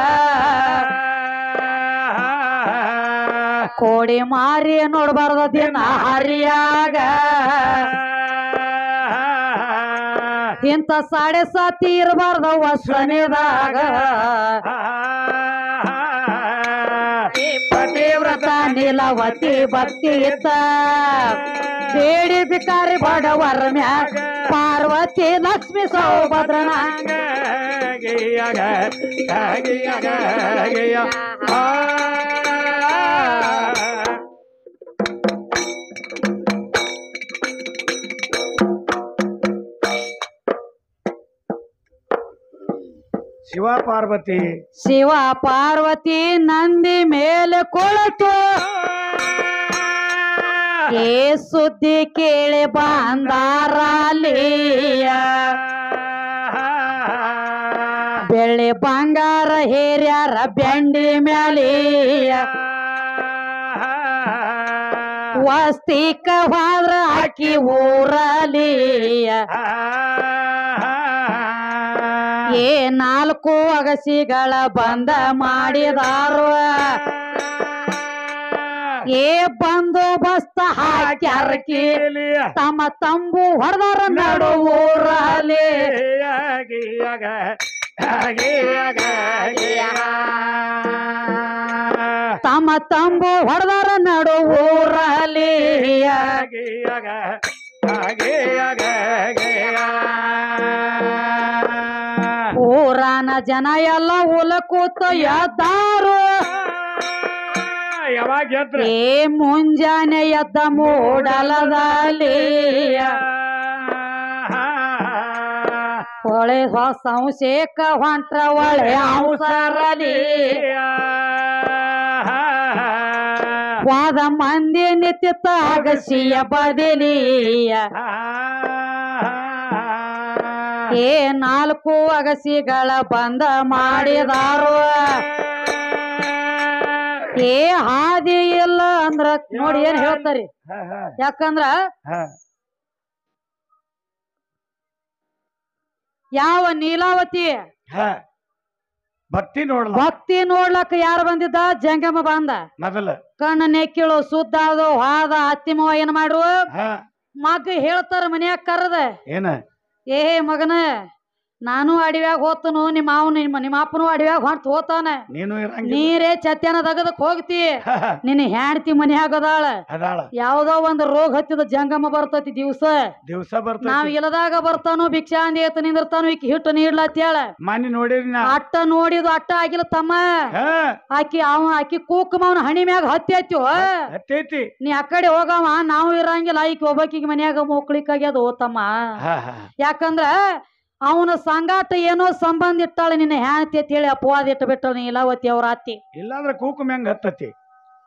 ಕೋಡಿ ಮಾರಿ ನೋಡಬಾರ್ದ ದಿನ ಹರಿಯಾಗ. ಇಂಥ ಸಾಡೆ ಸಾತಿ ಇರಬಾರ್ದ ವಸನೆದಾಗ ಪತಿವ್ರತ ನೀಲವತಿ ಭಕ್ತಿ ಇತ್ತ. ಬಿಕಾರಿ ಬಡವರ ಮ್ಯಾಗ ಪಾರ್ವತಿ ಲಕ್ಷ್ಮಿ ಸೌಭದ್ರನ
ಶಿವ ಪಾರ್ವತಿ
ಶಿವ ಪಾರ್ವತಿ ನಂದಿ ಮೇಲೆ ಕೊಳತು. ಏ ಸುದ್ದಿ ಕೇಳಿ ಬಂದಾರಲಿಯ ಬೆಳ್ಳಿ ಬಂಗಾರ ಹೇರ್ಯಾರ ಬೆಂಡಿ ಮ್ಯಾಲಿಯ. ವಸ್ತಿ ಕವಾದ್ರ ಹಾಕಿ ಊರಲಿಯ ಏ ನಾಲ್ಕು ಅಗಸಿಗಳ ಬಂದ ಮಾಡಿದಾರು ಏ ಬಂದೋಬಸ್ತ ಹಾಕ್ಯಾರಕಿ ತಮ್ಮ ತಂಬು ಹೊಡೆದಾರ ನಡುವೂರಲ್ಲಿ ತಮ್ಮ ತಂಬು ಹೊಡೆದಾರ ನಡುವು ಊರಲ್ಲಿ ಊರನ ಜನ ಎಲ್ಲ ಉಲ ಕೂತ ಎದ್ದಾರು.
ಯಾವಾಗ ಎದ್ರ?
ಏ ಮುಂಜಾನೆ ಎದ್ದ ಮೂಡಲದಲ್ಲಿ. ಹೊಳೆ ಸಂಶೇಕ ಹೊಂಟ್ರ ಒಳೆ ಅವಸರಲಿ ವಾದ ಮಂದಿ ನಿತ್ಯ ತಾಗಸಿಯ ಬದಲಿಯ. ಏ ನಾಲ್ಕು ಅಗಸಿಗಳ ಬಂದ ಮಾಡಿದಾರು. ಏ ಹಾದಿ ಇಲ್ಲ ಅಂದ್ರ ನೋಡಿ ಏನ್ ಹೇಳ್ತಾರಿ? ಯಾಕಂದ್ರ ಯಾವ ನೀಲಾವತಿ?
ಭಕ್ತಿ ನೋಡ್ಲ.
ಭಕ್ತಿ ನೋಡ್ಲಕ್ ಯಾರು ಬಂದಿದ್ದ? ಜಂಗಮ ಬಂದ.
ಮೊದಲ.
ಕಣ್ಣ ನೆಕ್ಕಿಳು ಸುದ್ದ ಅದು ಹಾದ ಅತ್ತಿಮವ ಏನ್ ಮಾಡುವ
ಹ.
ಮಗ ಹೇಳ್ತಾರ ಮನ್ಯಾಗ ಕರ್ದ.
ಏನ?
ಏ ಮಗನ. ನಾನು ಅಡವ್ಯಾಗ ಹೋತನು ನಿಮ್ಮ ಮಾವನು ನಿಮ್ಮ ನಿಮ್ಮ ಅಪ್ಪನು ಅಡವ್ಯಾಗ ಹೊಂಟ್ ಹೋತಾನೆ
ನೀನು ಇರಂಗಿಲ್ಲ.
ನೀರೇ ಚತ್ಯಾನ ತಗದಕ್ ಹೋಗ್ತಿ. ನಿನ್ನ ಹೆಂಡತಿ ಮನ್ಯಾಗ ಅದಾಳ.
ಅದಾಳ.
ಯಾವ್ದೋ ಒಂದ್ ರೋಗ ಹತ್ತಿದ ಜಂಗಮ ಬರ್ತೈತಿ ದಿವ್ಸ.
ದಿವಸ
ನಾವ್
ಬರ್ತೈತಿ
ಇಲ್ಲದಾಗ ಬರ್ತಾನು ಭಿಕ್ಷಾ ಅಂದಿ ಎತ್ತ ನಿಂದಿರ್ತಾನು ಈಕಿ ಹಿಟ್ಟು ನೀಡ್ಲತ್ತೇಳ
ಮನಿ ನೋಡಿರಿ ನಾ.
ಅಟ್ಟ ನೋಡಿದು ಅಟ್ಟ ಆಗಿಲ್ಲ ತಮ್ಮ.
ಹಾ.
ಆಕಿ ಅವ ಆಕಿ ಕೂಕ್ ಮಾವನ ಹಣಿ ಮ್ಯಾಗ ಹತ್ತಿ ಹತ್ತಿವ
ಹತ್ತೈತಿ
ನೀ ಆ ಕಡೆ ಹೋಗವ ನಾವು ಇರಂಗಿಲ್ಲ ಈಕಿ ಒಬ್ಬಕಿಗೆ ಮನ್ಯಾಗ ಮೋಕ್ಳಿಕ್ ಓ ತಮ್ಮ.
ಹಾ ಹಾ.
ಯಾಕಂದ್ರ ಅವನ ಸಂಗಾಟ ಏನೋ ಸಂಬಂಧ ಇಟ್ಟಾಳೆ ನಿನ್ನ ಹ್ಯಾಂತಿ ಅಂತ ಹೇಳಿ ಅಪವಾದ ಇಟ್ಟು ಬಿಟ್ಟಾಳ ನೀಲಾವತಿ ಅವ್ರ ಅತ್ತಿ.
ಇಲ್ಲಾಂದ್ರೆ ಕೂಕು ಮ್ಯಾಂಗ ಹತ್ತತಿ?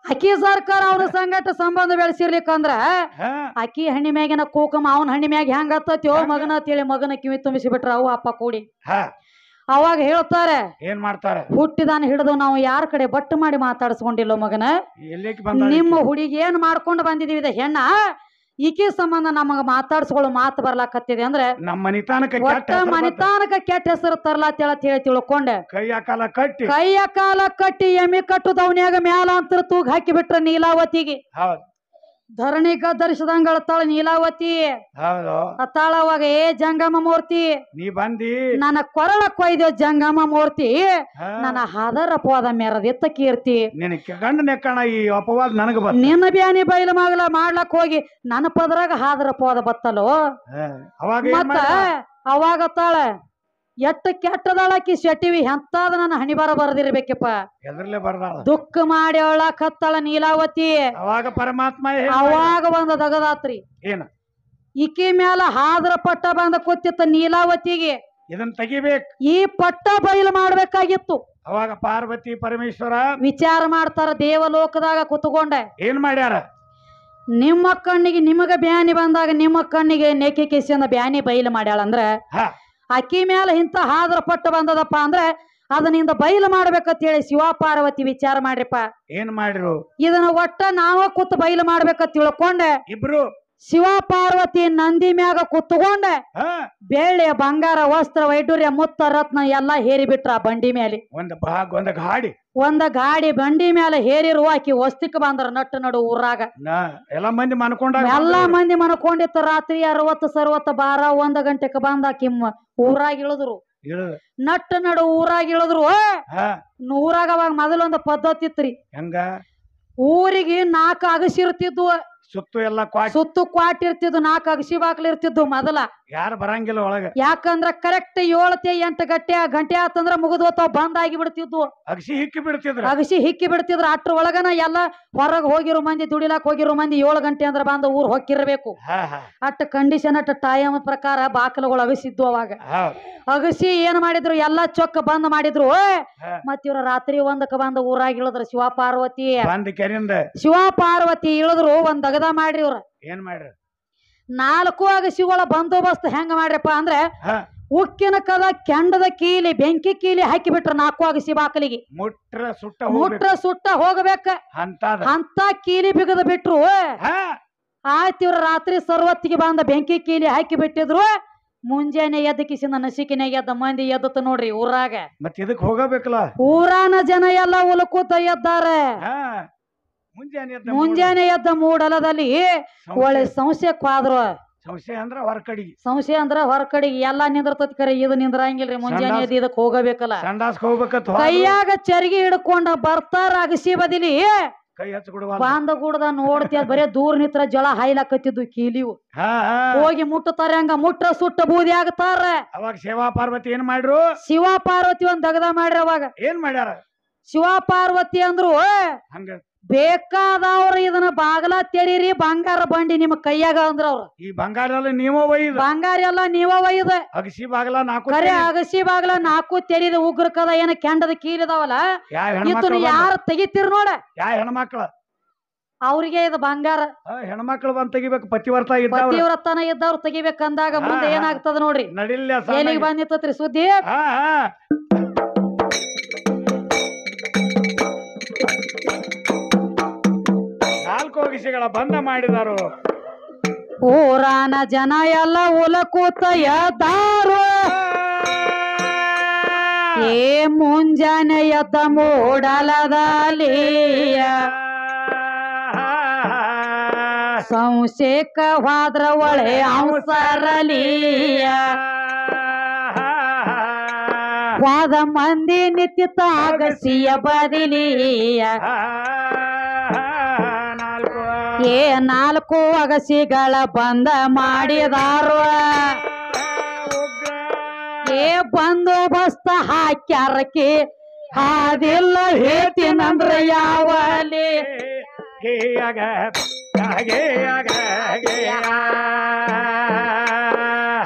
ಅಕ್ಕಿ ಸರ್ಕಾರ ಅವನ ಸಂಗಾಟ ಸಂಬಂಧ ಬೆಳೆಸಿರ್ಲಿಕ್ಕಂದ್ರ ಅಕ್ಕಿ ಹಣ್ಣಿ ಮ್ಯಾಗಿನ ಕೂಕಮ್ಮ ಅವನ ಹಣ್ಣಿ ಮ್ಯಾಗ ಹೆಂಗ ಓ ಮಗನ ಅಂತೇಳಿ ಮಗನ ಕಿವಿ ತುಂಬಿಸಿ ಬಿಟ್ರ ಅವು ಅಪ್ಪ ಕೂಡಿ. ಅವಾಗ ಹೇಳ್ತಾರೆ
ಏನ್ ಮಾಡ್ತಾರೆ?
ಹುಟ್ಟಿದಾನ ಹಿಡಿದು ನಾವು ಯಾರ ಕಡೆ ಬಟ್ಟು ಮಾಡಿ ಮಾತಾಡಿಸ್ಕೊಂಡಿಲ್ಲ ಮಗನ? ನಿಮ್ಮ ಹುಡುಗಿ ಏನ್ ಮಾಡ್ಕೊಂಡು ಬಂದಿದೀವಿ ಹೆಣ್ಣ? ಈಕಿ ಸಂಬಂಧ ನಮಗ ಮಾತಾಡ್ಸ್ಕೊಳ್ಳೋ ಮಾತು ಬರ್ಲಾಕತ್ತಿದೆ ಅಂದ್ರೆ
ನಮ್ಮ ಮನಿತಾನಕ ಕೆಟ್ಟ
ಒಟ್ಟ
ಹೆಸರು ಬಂತ.
ಮನಿತಾನಕ ಕೆಟ್ಟ ಹೆಸರು ತರ್ಲಾತ್ ಹೇಳತ್ ಹೇಳಿ ತಿಳ್ಕೊಂಡೆ.
ಕೈಯ ಕಾಲ ಕಟ್ಟಿ.
ಕೈಯ ಕಾಲ ಕಟ್ಟಿ ಎಮ್ಮಿ ಕಟ್ಟುದವನ್ಯಾಗ ಮ್ಯಾಲ ಅಂತ ತೂಗ್ ಹಾಕಿ ಬಿಟ್ರ ನೀಲಾವತಿಗೆ.
ಹೌದು.
ಧರಣಿ ಗದ್ದರಿಸಿದಂಗ ಅಳ್ತಾಳ ನೀಲಾವತಿ.
ಹೌದು.
ಅತ್ತಾಳ ಅವಾಗ ಏ ಜಂಗಮ ಮೂರ್ತಿ
ನೀ ಬಂದಿ.
ನನ್ನ ಕೊರಳ ಕೊಯ್ದ ಜಂಗಮ ಮೂರ್ತಿ ನನ್ನ ಹಾದರ ಪೋದ ಮೆರದಿತ್ತ ಕೀರ್ತಿ.
ನಿನ್ನ ಗಂಡ ನೆಕ್ಕಣ ಈ ಅಪವಾದ ನನಗ
ನಿನ್ನ ಬ್ಯಾನಿ ಬೈಲು ಮಗಲ ಮಾಡ್ಲಕ್ ಹೋಗಿ ನನ್ನ ಪದರಾಗ ಹಾದರ ಪೋದ ಬತ್ತಲೋ.
ಅವಾಗ
ಮತ್ತ ಅವಾಗ ತಾಳ ಎಟ್ಟ ಕೆಟ್ಟದಾಳಕಿ ಶೆಟ್ಟಿವಿ ಎಂತಾದ ನನ್ನ ಹಣಿಬಾರ ಬರದಿರ್ಬೇಕಪ್ಪ.
ಬರ್ದಾಳ.
ದುಃಖ ಮಾಡಿ ಅವಳಕತ್ತಾಳ ನೀಲಾವತಿ.
ಅವಾಗ ಪರಮಾತ್ಮ ಏನ್
ಅವಾಗ ಬಂದ ದಗದಾತ್ರಿ.
ಏನ?
ಇಕಿ ಮ್ಯಾಲ ಹಾದ್ರ ಪಟ್ಟ ಬಂದ ಕೂತಿತ್ತ ನೀಲಾವತಿಗೆ.
ಇದನ್ನ ತೆಗಿಬೇಕು.
ಈ ಪಟ್ಟ ಬಯಲು ಮಾಡ್ಬೇಕಾಗಿತ್ತು.
ಅವಾಗ ಪಾರ್ವತಿ ಪರಮೇಶ್ವರ
ವಿಚಾರ ಮಾಡ್ತಾರ ದೇವಲೋಕದಾಗ ಕುತ್ಕೊಂಡೆ.
ಏನ್ ಮಾಡ್ಯಾರ?
ನಿಮ್ಮ ಕಣ್ಣಿಗೆ ನಿಮಗ ಬ್ಯಾನಿ ಬಂದಾಗ ನಿಮ್ಮ ಕಣ್ಣಿಗೆ ನೆಕ್ಕಿ ಅಂದ ಬ್ಯಾನಿ ಬಯಲು ಮಾಡ್ಯಾಳ ಅಂದ್ರ
ಹಾ.
ಅಕ್ಕಿ ಮ್ಯಾಲ ಇಂಥ ಹಾದ್ರ ಪಟ್ಟ ಬಂದದಪ್ಪ ಅಂದ್ರೆ ಅದನಿಂದ ಬಯಲು ಮಾಡ್ಬೇಕಂತ ಹೇಳಿ ಶಿವ ಪಾರ್ವತಿ ವಿಚಾರ ಮಾಡ್ರಿಪ್ಪ.
ಏನ್ ಮಾಡ್ರು?
ಇದನ್ನ ಒಟ್ಟ ನಾವ ಕೂತ್ ಬಯಲು ಮಾಡ್ಬೇಕಂತ ತಿಳ್ಕೊಂಡೆ.
ಇಬ್ರು
ಶಿವ ಪಾರ್ವತಿ ನಂದಿ ಮ್ಯಾಗ ಕುತ್ಕೊಂಡೆ. ಬೆಳ್ಳಿ ಬಂಗಾರ ವಸ್ತ್ರ ವೈಡೂರ್ಯ ಮುತ್ತ ರತ್ನ ಎಲ್ಲಾ ಹೇರಿ ಬಿಟ್ರ ಬಂಡಿ ಮೇಲೆ
ಒಂದ್ ಭಾಗ ಒಂದ್ ಗಾಡಿ.
ಒಂದ ಗಾಡಿ ಬಂಡಿ ಮೇಲೆ ಹೇರಿರುವ ಆಕಿ ವಸ್ತಿಕ್ ಬಂದ್ರ ನಟ್ಟು ನಡು ಊರಾಗ.
ಎಲ್ಲಾ ಮಂದಿ ಮನ್ಕೊಂಡ
ಎಲ್ಲಾ ಮಂದಿ ಮನ್ಕೊಂಡಿತ್ತು ರಾತ್ರಿ ಅರವತ್ತು ಸರ್ವತ್ತ ಬಾರ ಒಂದ ಗಂಟೆಕ್ ಬಂದ ಆಕಿ ಊರಾಗ ಇಳಿದ್ರು.
ಇಳಿದ
ನಟ್ಟು ನಡು ಊರಾಗ ಇಳಿದ್ರು. ಊರಾಗ ಅವಾಗ ಮೊದಲೊಂದು ಪದ್ಧತಿ ಇತ್ರಿ.
ಹೆಂಗ?
ಊರಿಗೆ ನಾಲ್ಕು ಅಗಸಿರ್ತಿದ್ವು.
ಸುತ್ತು ಎಲ್ಲ
ಸುತ್ತು ಕ್ವಾಟ್ ಇರ್ತಿದ್ವು ನಾಲ್ಕು ಅಗಸಿ ಬಾಕ್ಲ ಇರ್ತಿದ್ವು ಮೊದಲ.
ಯಾರು ಬರಂಗಿಲ್ಲ ಒಳಗ.
ಯಾಕಂದ್ರ ಕರೆಕ್ಟ್ ಏಳತೆ ಎಂಟು ಗಂಟೆ ಗಂಟೆ ಆತಂದ್ರ ಮುಗಿದ್ವತ್ತಾವ ಬಂದ್ ಆಗಿ ಬಿಡ್ತಿದ್ವು.
ಅಗಸಿ ಹಿಕ್ಕಿ ಬಿಡ್ತಿದ್ರ.
ಅಗಸಿ ಹಿಕ್ಕಿ ಬಿಡ್ತಿದ್ರ. ಅಟ್ರ ಒಳಗನ ಎಲ್ಲ ಹೊರಗ್ ಹೋಗಿರೋ ಮಂದಿ ದುಡಿಲಾಕ್ ಹೋಗಿರೋ ಮಂದಿ ಏಳು ಗಂಟೆ ಅಂದ್ರ ಬಂದ ಊರ್ ಹೊಕ್ಕಿರ್ಬೇಕು.
ಹಾ ಹಾ.
ಅಟ್ಟ ಕಂಡೀಷನ್ ಅಟ್ ಟೈಮ್ ಪ್ರಕಾರ ಬಾಕಲುಗಳು ಅಗಸಿದ್ವು ಅವಾಗ.
ಹೌದ್.
ಅಗಸಿ ಏನ್ ಮಾಡಿದ್ರು? ಎಲ್ಲಾ ಚೊಕ್ಕ ಬಂದ್ ಮಾಡಿದ್ರು.
ಹಾ.
ಮತ್ ಇವ್ರ ರಾತ್ರಿ ಒಂದಕ್ಕ ಬಂದ ಊರಾಗ ಇಳಿದ್ರು. ಶಿವ ಪಾರ್ವತಿ.
ಬಂದ್ ಕೆರಿಂದ
ಶಿವ ಪಾರ್ವತಿ ಇಳಿದ್ರು ಒಂದ್ ದಗದ ಮಾಡ್ರಿ ಇವ್ರ.
ಏನ್ ಮಾಡ್ರಿ?
ನಾಲ್ಕು ಅಗಸಿಗಳ ಬಂದೋಬಸ್ತ್ ಹೆಂಗ ಮಾಡ್ರಪ್ಪ ಅಂದ್ರೆ ಉಕ್ಕಿನ ಕದ ಕೆಂಡದ ಕೀಲಿ ಬೆಂಕಿ ಕೀಲಿ ಹಾಕಿ ಬಿಟ್ರ ನಾಲ್ಕು ಅಗಸಿ ಬಾಕಲಿಗೆ
ಮುಟ್ರ ಸುಟ್ಟ
ಮುಟ್ರ ಸುಟ್ಟ ಹೋಗ್ಬೇಕ. ಅಂತ ಕೀಲಿ ಬಿಗದ ಬಿಟ್ರು. ಆಯ್ತಿವ್ರ ರಾತ್ರಿ ಸರ್ವತ್ತಿಗೆ ಬಂದ ಬೆಂಕಿ ಕೀಲಿ ಹಾಕಿ ಬಿಟ್ಟಿದ್ರು. ಮುಂಜಾನೆ ಎದ್ದ ಕಿಸಿಂದ ನಸಿಕಿನ ಎದ್ದ ಮಂದಿ ಎದ್ದತ್ ನೋಡ್ರಿ ಊರಾಗ.
ಮತ್ತೆ ಇದಕ್ ಹೋಗಬೇಕಲ್ಲ?
ಊರಾನ ಜನ ಎಲ್ಲ ಉಲಕೂತ ಎದ್ದಾರೆ.
ಮುಂಜಾನೆ ಎದ್ದ
ಮೂಡಲದಲ್ಲಿ ಒಳ್ಳೆ ಸಂಶಯಕ್ಕೆ ಕಾದ್ರ
ಸಂಶಯ ಅಂದ್ರ ಹೊರಕಡಿ
ಸಂಶಯ ಅಂದ್ರ ಹೊರಕಡಿ ಎಲ್ಲಾ ನಿಂದಿರ್ತತಿ ಕರೆ ಇದು ನಿಂದ್ರಂಗಿಲ್ರಿ ಮುಂಜಾನೆ ಎದ್ದು ಇದಕ್ ಹೋಗಬೇಕಲ್ಲ.
ಸಂಡಾಸ್ಕ.
ಕೈಯಾಗ ಚರ್ಗಿ ಹಿಡ್ಕೊಂಡ ಬರ್ತಾರ ಅಗಸಿ ಬದಿಲಿ.
ಕೈ
ನೋಡ್ತಿಯ ಗುಡ್ದ ನೋಡ್ತೀಯ ಬರೇ ದೂರ ನಿತ್ರ ಜಳ ಹಾಯ್ಲಾಕತ್ತಿದ್ವು ಕೀಲಿವು ಹೋಗಿ ಮುಟ್ಟತಾರ ಹಂಗ ಮುಟ್ಟ ಸುಟ್ಟ ಬೂದಿ ಆಗ್ತಾರ.
ಅವಾಗ ಸೇವಾ ಪಾರ್ವತಿ ಏನ್ ಮಾಡ್ರು?
ಶಿವ ಪಾರ್ವತಿ ಒಂದ್ ದಗದ ಮಾಡ್ರಿ ಅವಾಗ.
ಏನ್ ಮಾಡ್ಯಾರ?
ಶಿವ ಪಾರ್ವತಿ ಅಂದ್ರು
ಹಂಗ
ಬೇಕಾದವ್ರ ಇದನ್ನ ಬಾಗಲ ತೆರೀರಿ ಬಂಗಾರ ಬಂಡಿ ನಿಮ್ ಕೈಯಾಗ ಅಂದ್ರ ಅವ್ರ.
ಈ ಬಂಗಾರ ನೀವ ಒಯ್ದ.
ಬಂಗಾರ ಎಲ್ಲ ನೀವ ಒಯ್ದ.
ಅಗಸಿ ಬಾಗಲ ನಾಲ್ಕು
ಕರೆ ಅಗಸಿ ಬಾಗಲ ನಾಲ್ಕು ತೆರೀದ ಉಗ್ರ ಕದ ಏನ ಕೆಂಡದ ಕೀಲಿದಾವಲ್ಲ ಇದನ್ನ ಯಾರ ತೆಗಿತೀರ್ ನೋಡ.
ಯಾವ ಹೆಣ್ಮಕ್ಳ?
ಅವ್ರಿಗೆ ಇದು ಬಂಗಾರ.
ಹೆಣ್ಮಕ್ಳು ಬಂದ್ ತೆಗಿಬೇಕು ಪತಿವರ್ತ
ಪತಿವ್ರತನ ಇದ್ದವ್ರು ತೆಗಿಬೇಕಂದಾಗ ಮುಂದೆ. ಏನಾಗ್ತದ ನೋಡ್ರಿ?
ನಡಿಲ್ಲ
ಎಲ್ಲಿಗೆ ಬಂದಿತ್ತತ್ರಿ ಸುದ್ದಿ
ಹಾ ಬಂದ ಮಾಡಿದರು?
ಊರಾನ ಜನ ಎಲ್ಲ ಉಲಕೂತ ಎದ್ದಾರು ಏ ಮುಂಜಾನೆ ಎದ್ದ ಮೂಡಲದಲ್ಲಿ ಸಂಶೇಕ ಹೋದ್ರ ಒಳೆ ಅವಸರಲಿಯ ವಾದ ಮಂದಿ ನಿತ್ಯ ತಾಗಸಿಯ ಬದಿಲಿಯ ಏ ನಾಲ್ಕು ಅಗಸಿಗಳ ಬಂದ ಮಾಡಿದಾರು ಏ ಬಂದೋಬಸ್ತ ಹಾಕ್ಯಾರಕಿ ಹಾದಿಲ್ಲ ಹೇಳ್ತೀನಂದ್ರ ಯಾವಲಿ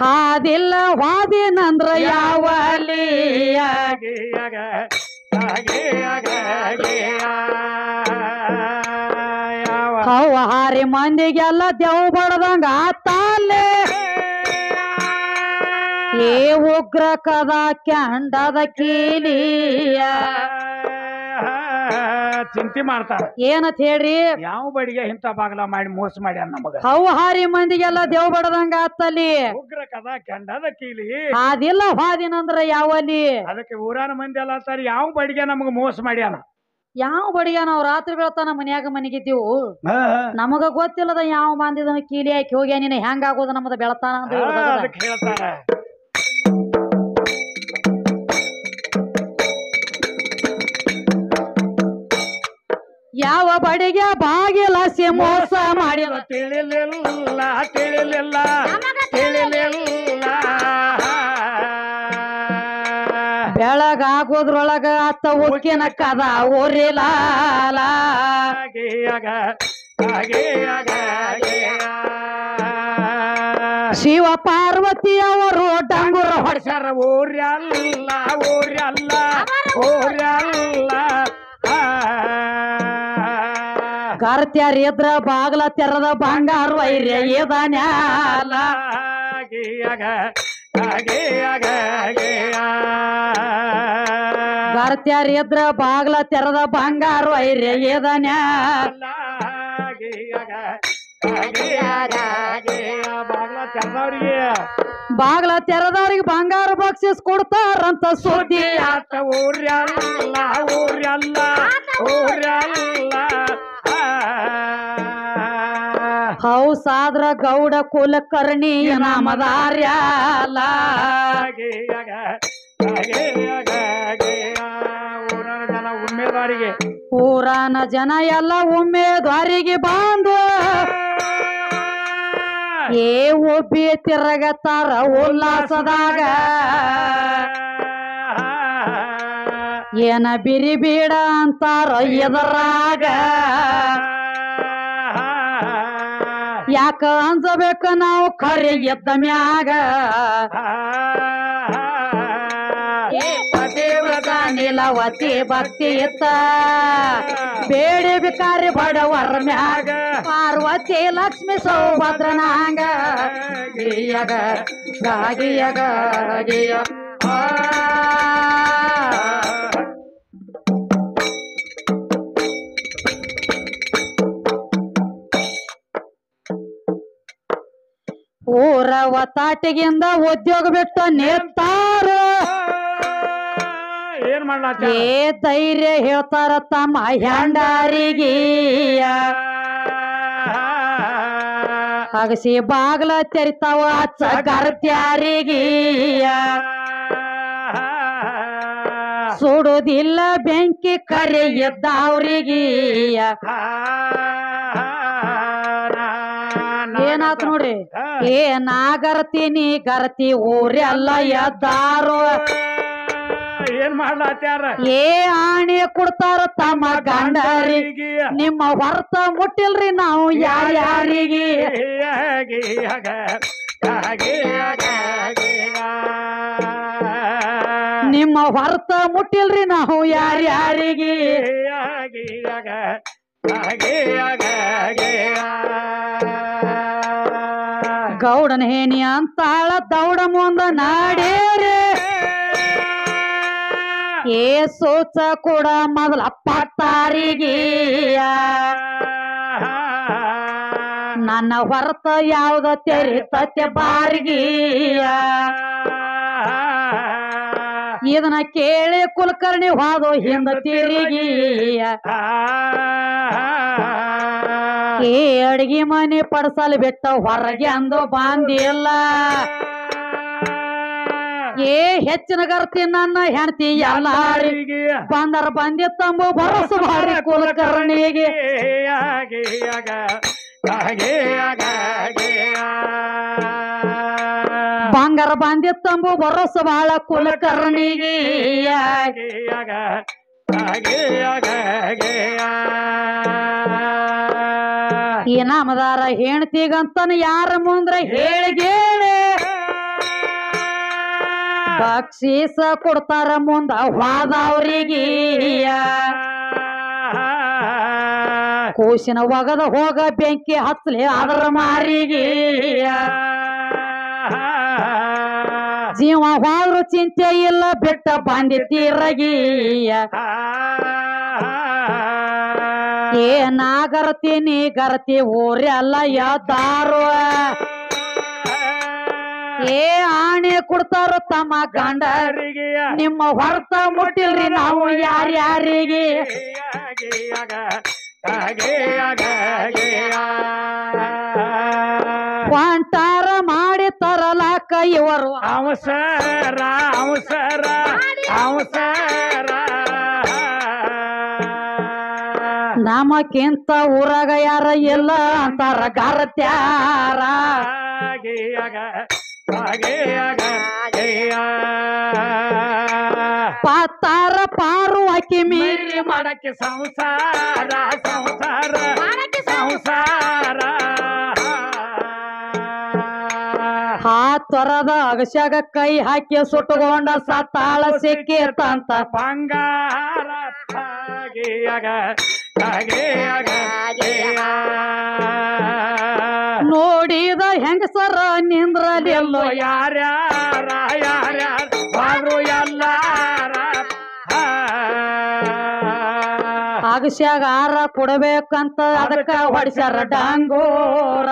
ಹಾದಿಲ್ಲ ವಾದಿನಂದ್ರ ಯಾವಲಿಯ ಹಾರಿ ಮಂದಿಗೆಲ್ಲ ದೇವ್ ಬಡದಂಗ ತಾಲೆ ಏ ಉಗ್ರ ಕದ ಕ್ಯಾಂಡದ ಕೀಲಿಯ.
ಚಿಂತೆ ಮಾಡ್ತಾರ.
ಏನತ್ ಹೇಳ್ರಿ?
ಯಾವ ಬಡಿಗೆ ಇಂತ ಬಾಗಲ ಮಾಡಿ ಮೋಸ ಮಾಡ್ಯಾನ ನಮಗ?
ಹೌ ಹಾರಿ ಮಂದಿಗೆಲ್ಲ ದೇವ್ ಬಡದಂಗ ಆತಲಿ
ಉಗ್ರ ಕದ ಕೆಂಡದ ಕೀಲಿ.
ಅದಿಲ್ಲ ಹಾದಿನಂದ್ರ ಯಾವಲಿ
ಅದಕ್ಕೆ ಊರಾನ ಮಂದಿ ಎಲ್ಲ ಸರ್ ಯಾವ ಬಡಿಗೆ ನಮಗ ಮೋಸ ಮಾಡ್ಯಾನ?
ಯಾವ ಬಡಿಯ ನಾವು ರಾತ್ರಿ ಬೆಳತಾನ ಮನ್ಯಾಗ ಮನೆಗಿದ್ದೀವು? ನಮಗ ಗೊತ್ತಿಲ್ಲದ ಯಾವ ಬಂದಿದನ ಕೀಲಿ ಹಾಕಿ ಹೋಗ್ಯ ನೀನು ಹೆಂಗ ಆಗೋದ ನಮ್ಮದ ಬೆಳತಾನ ಅಂತ ಹೇಳ್ದಾಗ. ಯಾವ ಬಡಿಗೆ ಬಾಗಿಲಸಿ ಮೋಸ ಮಾಡಿಲ್ಲ.
ತಿಳಿಲಿಲ್ಲ ತಿಳಿಲಿಲ್ಲ. ತಿಳಿಲಿಲ್ಲ.
ಬೆಳಗಾಗೋದ್ರೊಳಗ ಅತ್ತ ಉಕ್ಕಿನ
ಓರೇಲಾಲ.
ಶಿವ ಪಾರ್ವತಿ ಅವರು ಡಂಗುರ ಹೊಡ್ಸ್ಯಾರ.
ಓರ್ಯಲ್ಲ ಓರ್ಯಲ್ಲ ಊರ್ಯಲ್ಲ ಆ.
ಕರ್ತ್ಯಾರ ಎದ್ರ ಬಾಗ್ಲ ತೆರದ ಬಂಗಾರ ವೈರ್ಯ ಇದಾನ್ಯಾಲ ಕರ್ತ್ಯಾರ ಇದ್ರ ಬಾಗ್ಲ ತೆರದ ಬಂಗಾರ
ಗೇಯಗ ಗೇಯ. ಬಾಗ್ಲ ತೆರ್ದವ್ರಿಗೆ
ಬಂಗಾರ ಬಕ್ಷಿಸ್ ಕೊಡ್ತಾರಂತ ಸುದ್ದಿ
ಆತ ಊರ್ಯಲ್ಲ ಊರ್ಯಲ್ಲ ಊರ್ಯಲ್ಲ.
ಹೌಸಾದ್ರ ಗೌಡ ಕುಲಕರ್ಣಿ
ನಮದಾರ್ಯ ಉಮ್ಮೇದಾರಿಗೆ
ಊರಾನ ಜನ ಎಲ್ಲ ಉಮೇದ್ವಾರಿಗೆ ಬಂದು ಏ ಒಬ್ಬಿ ತಿರಗತ್ತಾರ ಉಲ್ಲಾಸದಾಗ. ಏನ ಬಿರಿ ಬೀಡ ಅಂತಾರ ಎದರಾಗ. ಯಾಕ ಅಂಜಬೇಕ ನಾವು ಖರೆ ಎದ್ದ ಮ್ಯಾಗ? ನಿಲವತಿ ಭಕ್ತಿ ಇತ್ತ ಬೇಡಿ ಬಿಕಾರಿ ಬಡವರ ಮ್ಯಾಗ. ಪಾರ್ವತಿ ಲಕ್ಷ್ಮಿ ಸೌಭದ್ರನಾಂಗ. ಗಿಯಗ ಗಿಯಗ ಗಿಯ ಊರ ಒತ್ತಾಟಿಗಿಂದ ಉದ್ಯೋಗ ಬಿಟ್ಟು ನಿಂತಾರ.
ಏನ್ ಮಾಡ್ಲಾತ
ಏ ಧೈರ್ಯ ಹೇಳ್ತಾರ ತಮ್ಮ ಹ್ಯಾಂಡಾರಿಗೀಯ ಅಗಸಿ ಬಾಗ್ಲ ತೆರಿತಾವ ಗರ್ತ್ಯಾರಿಗೀಯ ಸುಡುದಿಲ್ಲ ಬೆಂಕಿ ಕರೆ ಎದ್ದವ್ರಿಗೀಯ ಏನಾತ್ ನೋಡ್ರಿ? ಏ ನಾ ಗರ್ತೀನಿ ಗರ್ತಿ ಅಲ್ಲ ಎದ್ದಾರೋ.
ಏನ್ ಮಾಡ್ಲಾತ್ಯಾರ?
ಏ ಆಣೆ ಕೊಡ್ತಾರ ತಮ್ಮ ಗಂಡರಿಗೆ. ನಿಮ್ಮ ಹೊರತ ಮುಟ್ಟಿಲ್ರಿ ನಾವು ಯಾರ್ಯಾರಿಗೆ ನಿಮ್ಮ ಹೊರತ ಮುಟ್ಟಿಲ್ರಿ ನಾವು ಯಾರ್ಯಾರಿಗೆ ಗೌಡನ ಹೇನಿ ಅಂತಾಳ ದೌಡ ಮುಂದ ನಾಡೇರಿ. ಏ ಸೋಚ ಕೂಡ ಮೊದಲ ಪತ್ತಾರಿಗೀಯ ನನ್ನ ಹೊರತ ಯಾವ್ದ ತೆರಿತತೆ ಬಾರಿಗೀಯ ಇದನ್ನ ಕೇಳಿ ಕುಲಕರ್ಣಿ ಹೋದು ಹಿಂದ ತಿರುಗಿ ಅಡ್ಗಿ ಮನೆ ಪಡ್ಸಲ್ ಬಿಟ್ಟ ಹೊರಗೆ ಅಂದು ಬಾಂದಿಲ್ಲ. ಏ ಹೆಚ್ಚಿನ ಗರ್ತಿ ನನ್ನ ಹೆಂಡತಿ ಎಲ್ಲ ಬಂದರ ಬಂದಿತ್ತಂಬು ಭರಸು ಭಾರಿ ಕುಲಕರ್ಣಿಗೆ. ಬಂಗಾರ ತಂಬು ಬರೋಸ ಬಾಳ ಕುಲಕರ್ಣಿಗೆ ಈ ನಾಮದಾರ ಹೆಣ್ತಿಗಂತನ ಯಾರ ಮುಂದ್ರ ಹೇಳಿಗೇಳೆ ಬಕ್ಷೀಸ ಕೊಡ್ತಾರ ಮುಂದ ಹಾದವ್ರಿಗೆ ಕೂಸಿನ ಒಗದ ಹೋಗ ಬೆಂಕಿ ಹತ್ಲಿ ಅದರ ಮಾರಿಗೆ ಜೀವ ಹೋದ್ರು ಚಿಂತೆ ಇಲ್ಲ ಬಿಟ್ಟ ಬಂದಿತ್ತೀರಗೀಯ ಏ ನಾಗರತಿ ನೀ ಗರತಿ ಊರೆಲ್ಲ ಯಾರು ಏ ಆಣೆ ಕೊಡ್ತಾರ ತಮ್ಮ ಗಂಡರಿಗೆ ನಿಮ್ಮ ಹೊರತ ಮುಟ್ಟಿಲ್ರಿ ನಾವು ಯಾರ್ಯಾರಿಗೆ? ಹೊಂಟಾರ ಮಾಡಿ ತರಲಾಕ ಇವರು.
ಅವಸರ ಅವಸರ ಅವಸರ.
ನಮಕ್ಕಿಂತ ಊರಾಗ ಯಾರ ಎಲ್ಲ ಅಂತಾರ ಗರತ್ಯಾರ ಪಾತಾರ ಪಾರು ಹಾಕಿ ಮೀರಿ
ಮಾಡಕ್ಕೆ ಸಂಸಾರ ಸಂಸಾರ. ಸಂಸಾರ.
ತೊರದ ಅಗಸ್ಯಾಗ ಕೈ ಹಾಕಿ ಸುಟ್ಟುಕೊಂಡ ಸತ್ತಾಳ ಸಿಕ್ಕಿರ್ತಂತ
ಬಂಗಾರ ಹಾಗೆಯಾಗ ಹಾಗೆಯಾಗ
ನೋಡಿದ ಹೆಂಗಸರ ನಿಂದ್ರಲಿಲ್ಲೋ
ಯಾರ್ಯಾರ ಯಾರ್ಯಾರ ಬಾರು ಎಲ್ಲಾರ.
ಅಗಸ್ಯಾಗ ಆರ ಕೊಡಬೇಕಂತ ಅದಕ್ಕ ಹೊಡಿಸ್ಯಾರ ಡಾಂಗೋರ.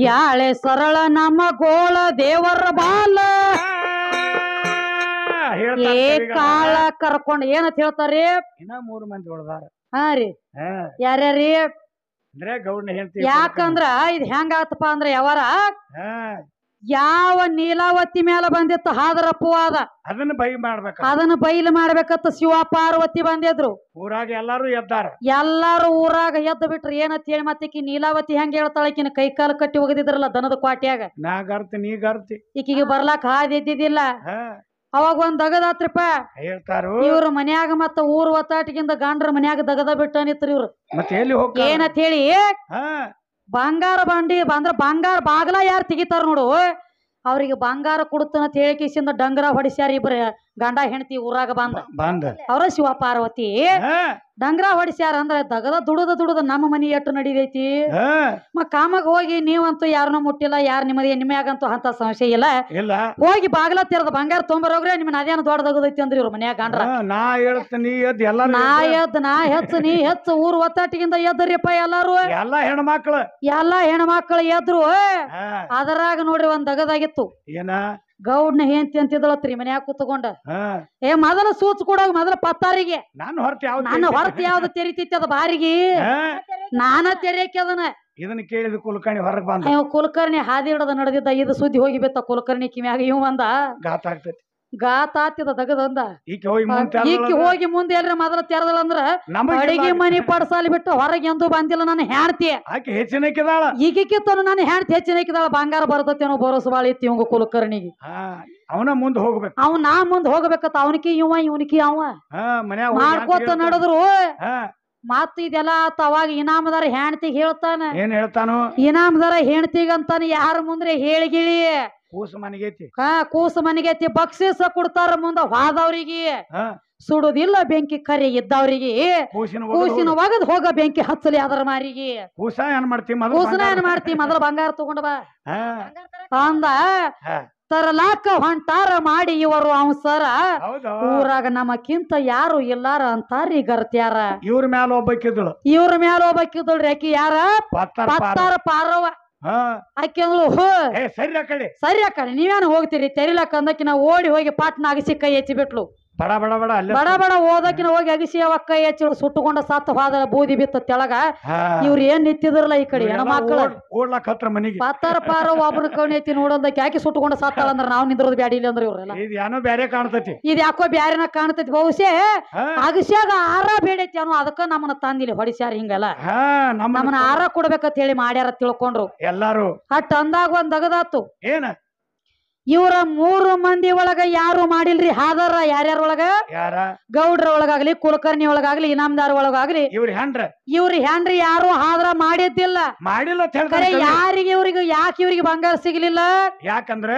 ಯಾಳೆ ಸರಳ ನಮ್ಮ ಗೋಳ ದೇವರ ಬಾಲ. ಏ ಕಾಳ ಕರ್ಕೊಂಡ್ ಏನಂತ ಹೇಳ್ತಾರಿ?
ಇನ್ನ ಮೂರು ಮಂದಿ ಉಳ್ದಾರ.
ಹಾ ರೀ. ಯಾರ್ಯಾರಿ?
ಅಂದ್ರೆ ಗೌಡ್ನ ಹೇಳ್ತೀವಿ.
ಯಾಕಂದ್ರ ಇದ್ ಹೆಂಗಾತಪ್ಪ ಅಂದ್ರ ಯಾವಾರ? ಯಾವ ನೀಲಾವತಿ ಮೇಲೆ ಬಂದಿತ್ತು ಹಾದರಪ್ಪು ಆದ?
ಅದನ್ನ ಬೈ ಮಾಡ್ಬೇಕು.
ಅದನ್ನ ಬೈಲು ಮಾಡ್ಬೇಕತ್ತ ಶಿವ ಪಾರ್ವತಿ ಬಂದಿದ್ರು.
ಊರಾಗ ಎಲ್ಲಾರು ಎದ್ದಾರ.
ಎಲ್ಲಾರು ಊರಾಗ ಎದ್ದು ಬಿಟ್ರು ಏನಂತ ಹೇಳಿ ಮತ್ತಿಕಿ ನೀಲಾವತಿ ಹೆಂಗ ಹೇಳ್ತಾಳಕಿನ ಕೈ ಕಾಲು ಕಟ್ಟಿ ಒಗದಿದ್ರಲ್ಲ ದನದ ಕ್ವಾಟ್ಯಾಗ?
ನಾ ಗರ್ತಿ ನೀ ಗರ್ತಿ.
ಈಕಿಗೆ ಬರ್ಲಾಕ ಹಾದಿ ಇದ್ದಿದ್ದಿಲ್ಲ. ಅವಾಗ ಒಂದ್ ದಗದಾತ್ರಿಪ್ಪ
ಹೇಳ್ತಾರು.
ಇವ್ರ ಮನ್ಯಾಗ ಮತ್ತ ಊರ್ ಒತ್ತಾಟಿಗಿಂದ ಗಂಡ್ರ ಮನ್ಯಾಗ ದಗದ ಬಿಟ್ಟನಿತ್ರಿ ಇವ್ರು.
ಮತ್ತೆ ಎಲ್ಲಿ
ಏನಂತ ಹೇಳಿ? ಬಂಗಾರ ಬಂಡಿ, ಬಂದ್ರ ಬಂಗಾರ ಬಾಗ್ಲ ಯಾರು ತೆಗಿತಾರ ನೋಡು. ಅವ್ರಿಗೆ ಬಂಗಾರ ಕೊಡುತ್ತಂತ ಹೇಳಿಕಿಸಿಂದ ಡಂಗರ ಹೊಡಿಸ್ಯಾರ ಇಬ್ರ. ಗಂಡ ಹೆಂಡತಿ ಊರಾಗ ಬಂದ.
ಬಂದ.
ಅವ್ರ ಶಿವ ಪಾರ್ವತಿ ಡಂಗ್ರ ಹೊಡಿಸ್ಯಾರ ಅಂದ್ರ ದಗದ ದುಡದ ದುಡದ ನಮ್ಮ ಮನಿ ಎಟ್ಟು ನಡಿದೈತಿ ಮ ಕಾಮಗ್ ಹೋಗಿ ನೀವಂತೂ ಯಾರನ್ನೂ ಮುಟ್ಟಿಲ್ಲ ಯಾರು ನಿಮ್ಮದಿ ನಿಮ್ಯಾಗಂತೂ ಅಂತ ಸಂಶಯ ಇಲ್ಲ.
ಇಲ್ಲ.
ಹೋಗಿ ಬಾಗ್ಲ ತೆರೆದ ಬಂಗಾರ ತೊಂಬರೋಗ್ರೆ ನಿಮ್ಮನ್ನ ಅದೇನು ದೊಡ್ಡದಾಗದೈತಿ ಅಂದ್ರಿ ಇವ್ರ ಮನ್ಯಾಗ ಗಂಡ್ರ.
ನಾ ಹೇಳ್ತ ನೀ ಎದ್ದು ಎಲ್ಲ
ನಾ
ಎದ್
ಎದ್ದು ನಾ ಹೆಚ್ಚು ನೀ ಹೆಚ್ಚು ಊರ್ ಒತ್ತಾಟಿಗಿಂದ ಎದ್ರಿಪ್ಪ ಎಲ್ಲಾರು.
ಎಲ್ಲ ಹೆಣ್ಮಕ್ಳು.
ಎಲ್ಲಾ ಹೆಣ್ಮಕ್ಳು ಎದ್ರು. ಅದರಾಗ ನೋಡ್ರಿ ಒಂದ್ ದಗದಾಗಿತ್ತು.
ಏನ?
ಗೌಡ್ನ ಹೆಂತಿ ಅಂತಿದ್ದಳತ್ರಿ ಮನ್ಯಾಗ ಕೂತ್ಕೊಂಡ. ಏ ಮೊದಲ ಸೂಚ್ ಕೊಡೋಗ ಮೊದಲ ಪತ್ತಾರಿಗೆ.
ನಾನು ಹೊರತು ಯಾವ
ನನ್ನ ಹೊರತು ಯಾವ್ದು ತೆರಿತೈತಿ ಅದ ಬಾರಿಗೆ? ನಾನ ತೆರೆಯಕ್ಕೆ ಅದನ್ನ.
ಇದನ್ನ ಕೇಳಿದ ಕುಲಕರ್ಣಿ ಹೊರಗೆ ಬಂದ.
ಕುಲಕರ್ಣಿ ಹಾದಿ ಹಿಡದ ನಡೆದಿದ್ದ ಇದು ಸುದ್ದಿ ಹೋಗಿ ಬಿತ್ತ ಕುಲಕರ್ಣಿ ಕಿಮ್ಯಾಗ ಇವ್ ಬಂದ.
ಗಾತ ಆಗ್ತೈತಿ.
ಗಾತ ತಗದಂದ ದಗದಂದ.
ಈಕೆ ಹೋಗಿ ಮುಂದೆ
ಈಕಿ ಹೋಗಿ ಮುಂದೆ ಎಲ್ರ ಮೊದಲ ತೆರದಳಂದ್ರ ಅಡಿಗೆ ಮನಿ ಪಡ್ಸಾಲಿ ಬಿಟ್ಟು ಹೊರಗೆ ಎಂದು ಬಂದಿಲ್ಲ ನನ್ನ ಹೆಣ್ತಿ
ಆಕೆ ಹೆಚ್ಚಿನಕ್ಕಿದಾಳ?
ಈಗಿಕ್ಕಿತ್ತನು ನನ್ನ ಹೆಣ್ತಿ ಹೆಚ್ಚಿನ ಇಕ್ಕಿದಾಳ ಬಂಗಾರ ಬರ್ತೈತೇನೋ ಭರೋಸೆ ಬಾಳ ಇತ್ತು ಇವಂಗ ಕುಲಕರ್ಣಿಗೆ.
ಅವನ ಮುಂದೆ ಹೋಗ್ಬೇಕು.
ಅವ್ ನಾ ಮುಂದ್ ಹೋಗ್ಬೇಕತ್ತ ಅವನಿಕಿ ಇವ ಇವನಿಕಿ ಅವ. ಮಾಡ್ಕೋತ. ನಡೆದ್ರು. ಮತ್ ಇದೆಲ್ಲ ಆತ ಅವಾಗ ಇನಾಮದಾರ ಹೆಣ್ತಿಗೆ ಹೇಳ್ತಾನ.
ಏನ್ ಹೇಳ್ತಾನು?
ಇನಾಮದಾರ ಹೆಣ್ತಿಗಂತಾನ ಯಾರ ಮುಂದ್ರೆ ಹೇಳಿಗಿಳಿ.
ಕೂಸು ಮನೆಗೈತಿ
ಹಾ ಕೂಸ ಮನೆಗೈತಿ ಬಕ್ಷಿಸ ಕೊಡ್ತಾರ ಮುಂದ ಹಾದವ್ರಿಗೆ. ಸುಡುದಿಲ್ಲ ಬೆಂಕಿ ಕರಿ ಇದ್ದವ್ರಿಗೆ.
ಕೂಸಿನ
ಒಗದ್ ಹೋಗ. ಬೆಂಕಿ ಹಚ್ಚಲಿ ಅದರ ಮಾರಿಗೆ.
ಕೂಸ ಏನ್ ಮಾಡ್ತಿ
ಕೂಸನ ಏನ್ ಮಾಡ್ತಿ? ಮೊದಲ ಬಂಗಾರ ತಗೊಂಡ ಬಾ. ಅಂದ. ತರಲಾಕ ಹೊಂಟಾರ ಮಾಡಿ ಇವರು ಅವಸರ.
ಸರ
ಊರಾಗ ನಮಕ್ಕಿಂತ ಯಾರು ಇಲ್ಲಾರ ಅಂತಾರಿ ಗರ್ತ್ಯಾರ.
ಇವ್ರ ಮ್ಯಾಲ ಒಬ್ಬಕ್ಕಿದ್ಳು
ಇವ್ರ ಮ್ಯಾಲ ಒಬ್ಬಕ್ಕಿದ್ಳು ಯಾಕೆ ಯಾರ?
ಪತ್ತಾರ
ಪಾರವ್ವ. ಪಾರವ
ಹಾ
ಆಕಿ ಹೋ.
ಏ ಸರಿ ಆ ಕಡೆ.
ಸರಿ ನೀವೇನು ಹೋಗ್ತೀರಿ? ತೆರಿಲಕ್ಕ ಅಂದಕ್ಕೆ ನಾವು ಓಡಿ ಹೋಗಿ ಪಾಟ್ನ ಅಗಸಿ ಕೈ ಎತ್ತಿ ಬಿಟ್ಲು.
ಬಡ ಬಡ ಬಡ ಅಲ್ಲೇ
ಬಡ ಬಡ ಓದಕಿನ ಹೋಗಿ ಅಗಿಸಿ ಅವ ಕೈ ಹಚ್ಚಿ ಸುಟ್ಟುಕೊಂಡ ಸತ್ತ ಹೋದ ಬೂದಿ ಬಿತ್ತ ತೆಳಗ. ಇವ್ರ ಏನ್ ನಿಂತಿದ್ರಲ್ಲ ಈ ಕಡೆ ಹೆಣ್ಮಕ್ಳು?
ಓಡ್- ಹತ್ರ ಮನಿಗೆ.
ಪತ್ತಾರ ಪಾರ ಒಬ್ರ ಕವಣಿ ಐತಿ ಯಾಕೆ ಸುಟ್ಟುಕೊಂಡ ಸತ್ತಾಳ ಅಂದ್ರ ನಾವ್ ನಿಂದ್ರದ ಬ್ಯಾಡಿ ಇಲ್ಲ ಅಂದ್ರೆ ಇವ್ರೆಲ್ಲ.
ಇದು ಏನೋ ಬ್ಯಾರೆ ಕಾಣ್ತತಿ.
ಇದು ಯಾಕೋ ಬ್ಯಾರೆನ ಕಾಣ್ತತಿ ಬಹುಶಃ. ಅಗಸ್ಯಾಗ ಆರ ಬೇಡೈತಿ ಅನ್ನೋ ಅದಕ್ಕ ನಮ್ಮನ್ನ ತಂದಿಲ್ಲ ಹೊಡಿಸ್ಯಾರ ಹಿಂಗೆಲ್ಲ. ನಮ್ಮನ್ನ ಆರ ಕೊಡ್ಬೇಕಂತ ಹೇಳಿ ಮಾಡ್ಯಾರ ತಿಳ್ಕೊಂಡ್ರು.
ಎಲ್ಲಾರು.
ಅಟ್ ಅಂದಾಗ ಒಂದ್ ಅಗದಾತು
ಏನ?
ಇವ್ರ ಮೂರು ಮಂದಿ ಒಳಗ ಯಾರು ಮಾಡಿಲ್ರಿ? ಹಾದರ ಯಾರ್ಯಾರ ಒಳಗ?
ಯಾರ?
ಗೌಡ್ರ ಒಳಗಾಗ್ಲಿ ಕುಲಕರ್ಣಿ ಒಳಗಾಗ್ಲಿ ಇನಾಮದಾರ ಒಳಗಾಗ್ಲಿ.
ಇವ್ರ ಹೆಂಡ್ರ
ಇವ್ರ ಹೆಂಡ್ರಿ ಯಾರು ಹಾದ್ರ ಮಾಡಿದ್ದಿಲ್ಲ.
ಮಾಡಿಲ್ಲ
ಕರೆ ಯಾರಿಗೆ ಇವ್ರಿಗೆ ಯಾಕೆ ಇವ್ರಿಗೆ ಬಂಗಾರ ಸಿಗ್ಲಿಲ್ಲ?
ಯಾಕಂದ್ರ?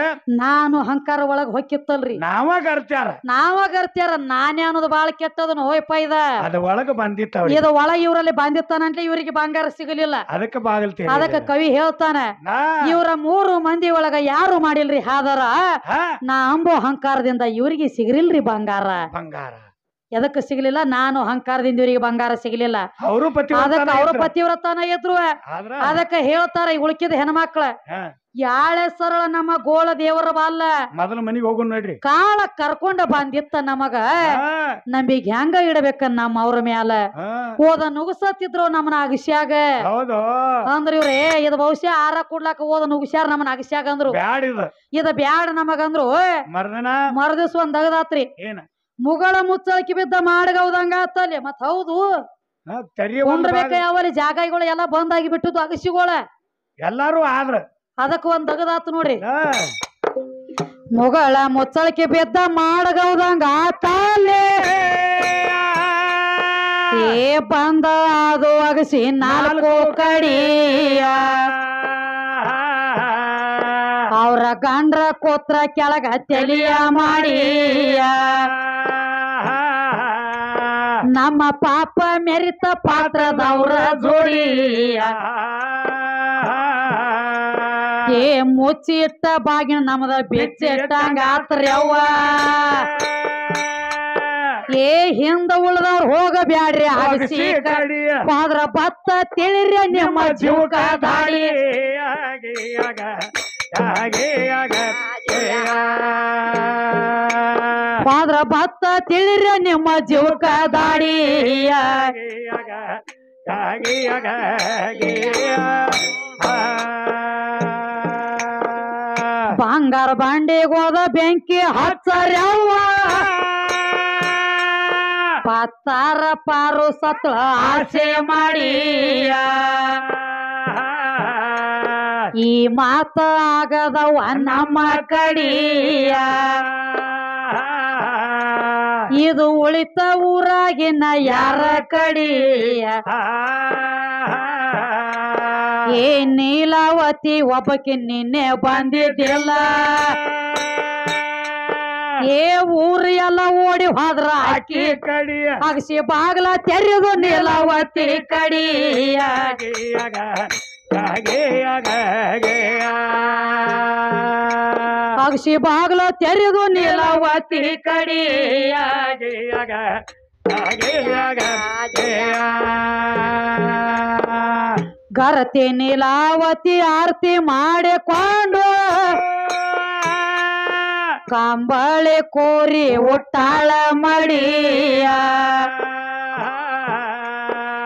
ನಾನು ಹಂಕಾರ ಒಳಗ ಹೊಕ್ಕಿತ್ತಲ್ರಿ.
ನಾವ ಗರ್ತ್ಯಾರ
ನಾವ ಗರ್ತ್ಯಾರ ನಾನೇ ಅನ್ನೋದು ಬಾಳ ಕೆಟ್ಟದನ್ನ ಹೋಯಪ್ಪ ಇದ.
ಅದ ಒಳಗ ಬಂದಿತ್ತ
ಇದು ಒಳ ಇವ್ರಲ್ಲಿ ಬಂದಿತ್ತಾನಂತ ಇವರಿಗೆ ಬಂಗಾರ ಸಿಗಲಿಲ್ಲ.
ಅದಕ್ಕೆ ಬಾಗಲ್ತಿ
ಅದಕ್ಕೆ ಕವಿ ಹೇಳ್ತಾನೆ ಇವರ ಮೂರು ಮಂದಿ ಒಳಗ ಯಾರು ಮಾಡಿಲ್ರಿ ಹಾದರ? ನಾ ಅಂಬೋ ಅಹಂಕಾರದಿಂದ ಇವ್ರಿಗೆ ಸಿಗ್ರಿಲ್ರಿ ಬಂಗಾರ.
ಬಂಗಾರ.
ಎದಕ್ ಸಿಗ್ಲಿಲ್ಲ? ನಾನು ಅಹಂಕಾರದಿಂದ ಇವರಿಗೆ ಬಂಗಾರ ಸಿಗ್ಲಿಲ್ಲ.
ಅವರು
ಅದಕ್ಕ ಅವ್ರ ಪತಿವ್ರತನ ಇದ್ರು. ಅದಕ್ಕೆ ಹೇಳ್ತಾರ ಈ ಉಳ್ಕಿದ ಹೆಣ್ಮಕ್ಳ. ಯಾಳೆ ಸರಳ ನಮ್ಮ ಗೋಳ ದೇವರ ಬಾಲ್ಲ
ಮೊದಲು ಮನೆಗೆ ಹೋಗು ನೋಡ್ರಿ.
ಕಾಳ ಕರ್ಕೊಂಡ ಬಂದಿತ್ತ ನಮಗ. ನಮಿಗ್ ಹೆಂಗ ಇಡಬೇಕ ನಮ್ಮ ಅವ್ರ ಮ್ಯಾಲ? ಓದ ನುಗ್ಸತ್ತಿದ್ರು ನಮ್ಮನ ಅಗಸ್ಯಾಗ. ಅಂದ್ರ ಇವ್ರೇ ಇದ ಬಹುಶಃ ಆರ ಕೊಡ್ಲಾಕ ಓದ ನುಗ್ಸ್ಯಾರ ನಮ್ಮನ ಅಗಸ್ಯಾಗ ಅಂದ್ರು.
ಬ್ಯಾಡ ಇದು.
ಬ್ಯಾಡ ನಮಗಂದ್ರು. ಮರದಿವ್ಸ ಒಂದ್ ಅಗದಾತ್ರಿ
ಏನ?
ಮುಗಳ ಮುಚ್ಚಳಿಕೆ ಬಿದ್ದ ಮಾಡಗೌದಂಗ ಆತಲ್ಲಿ. ಮತ್ ಹೌದು. ಕುಂಡ್ರಬೇಕ. ಯಾವಲ್ಲಿ ಜಾಗಗಳು ಎಲ್ಲಾ ಬಂದಾಗಿ ಬಿಟ್ಟದ್ದು ಅಗಸಿಗಳ.
ಎಲ್ಲಾರು ಆದ್ರ.
ಅದಕ್ಕ ಒಂದ್ ಅಗದಾತು ನೋಡ್ರಿ. ಮುಗಳ ಮುಚ್ಚಳಿಕೆ ಬಿದ್ದ ಮಾಡಗೌದಂಗ ಆತಲ್ಲಿ. ಏ ಬಂದ ಅದು ಅಗಸಿ ನಾಲ್ಕು ಕಡಿಯ. ಅವ್ರ ಗಂಡ್ರ ಕೋತ್ರ ಕೆಳಗ ತೆಲಿಯ ಮಾಡಿಯ. ನಮ್ಮ ಪಾಪ ಮೆರಿತ ಪಾತ್ರದವ್ರ ಜೋಡಿಯ. ಏ ಮುಚ್ಚಿಟ್ಟ ಬಾಗಿನ ನಮ್ದ ಬೆಚ್ಚಿಟ್ಟಂಗ ಆತ್ರವ್ವ ಏ ಹಿಂದ ಉಳ್ದವ್ರು ಹೋಗಬ್ಯಾಡ್ರಿ ಅಗಸಿ ಪಾದ್ರ ಭತ್ತ ತಿಳಿರಿ ನಿಮ್ಮ ಜೀವಕ ದಾಡಿ. ಪಾದ್ರ ಬತ್ತ ತಿಳಿರ ನಿಮ್ಮ ಜೀವಕ ದಾಡಿಯ ಬಂಗಾರ ಬಾಂಡಿಗೋದ ಬೆಂಕಿ ಹಚ್ಚರ್ಯವ್ವ ಪತ್ತಾರ ಪಾರು ಸತ್ಳ ಆಸೆ ಮಾಡಿಯ. ಈ ಮಾತ ಆಗದವ ನಮ್ಮ ಕಡಿಯ ಇದು ಉಳಿತ ಊರಾಗಿನ ಯಾರ ಕಡಿಯ? ಏ ನೀಲಾವತಿ ಒಬ್ಬಕಿ ನಿನ್ನೆ ಬಂದಿದ್ದಿಲ್ಲ. ಏ ಊರು ಎಲ್ಲ ಓಡಿ ಹೋದ್ರ ಆಕಿ
ಕಡಿಯ.
ಅಗಸಿ ಬಾಗ್ಲ ತೆರೆದು ನೀಲಾವತಿ ಕಡಿಯ. ಅಗಸಿ ಬಾಗ್ಲ ತೆರೆದು ನೀಲವತಿ ಕಡಿಯ ಗರತಿ ನೀಲಾವತಿ ಆರತಿ ಮಾಡಿಕೊಂಡು ಕಾಂಬಳೆ ಕೋರಿ ಒಟ್ಟಾಳ ಮಡಿಯ.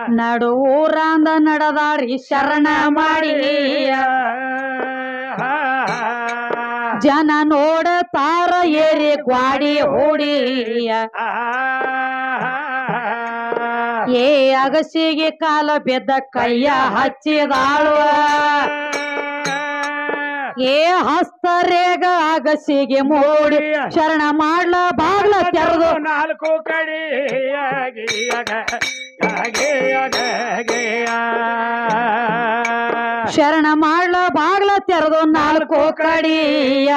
ನಡು ಊರಾಂದ ನಡದಾರಿ ಶರಣ ಮಾಡಿ. ಜನ ನೋಡತಾರ ಏರಿ ಗ್ವಾಡಿ ಹೂಡಿಯ. ಏ ಅಗಸಿಗೆ ಕಾಲ ಬೆದ್ದ ಕೈಯ ಹಚ್ಚಿದಾಳುವ. ಏ ಹಸ್ತರೇಗ ಅಗಸಿಗೆ ಮೂಡಿ ಶರಣ ಮಾಡ್ಲ ಬಾಗ್ಲ ತೆರೆದು.
ನಾಲ್ಕು ಕಡಿ
ಶರಣ ಮಾಡ್ಲ ಬಾಗ್ಲ ತೆರೆದು ನಾಲ್ಕು ಕಡಿಯ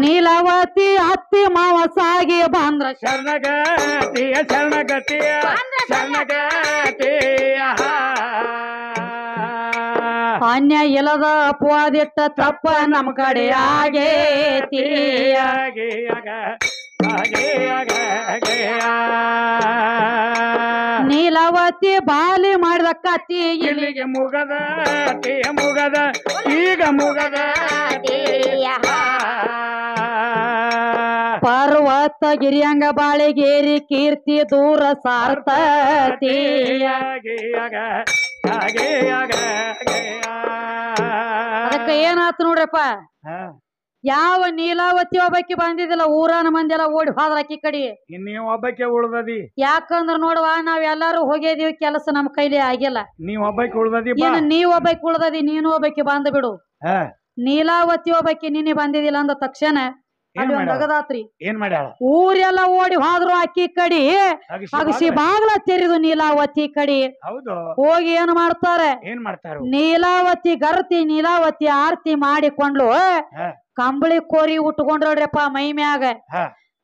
ನೀಲವತಿ ಅತ್ತಿ ಮಾವ ಸಾಗಿ ಬಂದ್ರ
ಶರಣಗತಿಯ ಶರಣಗತಿಯ ಶರಣಗತಿಯ.
ಅನ್ಯ ಇಲ್ಲದ ಅಪವಾದಿಟ್ಟ ತಪ್ಪ ನಮ್ಮ ಕಡೆ ಆಗೇತಿ. ನೀಲವತಿ ಬಾಲಿ ಮಾಡಿದ ಕತ್ತಿ ಇಲ್ಲಿ.
ಇಲ್ಲಿಗೆ ಮುಗದ ಮುಗದ ಈಗ ಮುಗದ
ಪರ್ವತ ಗಿರಿಯಂಗ ಬಾಳೆಗೇರಿ ಕೀರ್ತಿ ದೂರ ಸಾರ್ತತಿ ಅದಕ್ಕ ಏನಾತು ನೋಡ್ರಪ್ಪ? ಯಾವ ನೀಲಾವತಿ ಒಬ್ಬಕ್ಕೆ ಬಂದಿದ್ದಿಲ್ಲ ಊರನ ಮಂದಿ ಎಲ್ಲ ಓಡಿ ಹೋದ್ರ ಅಕ್ಕಿ ಕಡಿ?
ಒಬ್ಬಕ್ಕೆ ಉಳ್ದದಿ?
ಯಾಕಂದ್ರ ನೋಡುವ ನಾವ್ ಎಲ್ಲಾರು ಹೋಗಿದೀವಿ ಕೆಲಸ ನಮ್ ಕೈಲಿ ಆಗಿಲ್ಲ.
ನೀವ್ ಒಬ್ಬಕ್ಕೆ ಉಳ್ದದಿ
ಏನ ನೀವ್ ಒಬ್ಬಕ್ಕೆ ಉಳ್ದದಿ ನೀನು ಒಬ್ಬಕ್ಕೆ ಬಂದ್ ಬಿಡು. ನೀಲಾವತಿ ಒಬ್ಬಕ್ಕೆ ನೀನೆ ಬಂದಿದಿಲ್ಲ ಅಂದ ತಕ್ಷಣ ಅಲ್ಲಿ ಒಂದ್
ಮಾಡ್ಯಾಳ?
ಅಗದಾತ್ರಿ
ಏನ್ ಮಾಡ್ಯಾಳ?
ಊರೆಲ್ಲ ಓಡಿ ಹೋದ್ರು ಅಕ್ಕಿ ಕಡಿ
ಅಗಸಿ ಬಾಗ್ಲ?
ತೆರೆದು ನೀಲಾವತಿ ಕಡಿ.
ಹೌದು.
ಹೋಗಿ ಏನ್ ಮಾಡ್ತಾರೆ?
ಏನ್ ಮಾಡ್ತಾರು?
ನೀಲಾವತಿ ಗರ್ತಿ ನೀಲಾವತಿ ಆರತಿ ಮಾಡಿಕೊಂಡ್ಲು ಕಂಬಳಿ ಕೋರಿ ಉಟ್ಕೊಂಡ್ರಪ್ಪ ಮೈ ಮ್ಯಾಗ.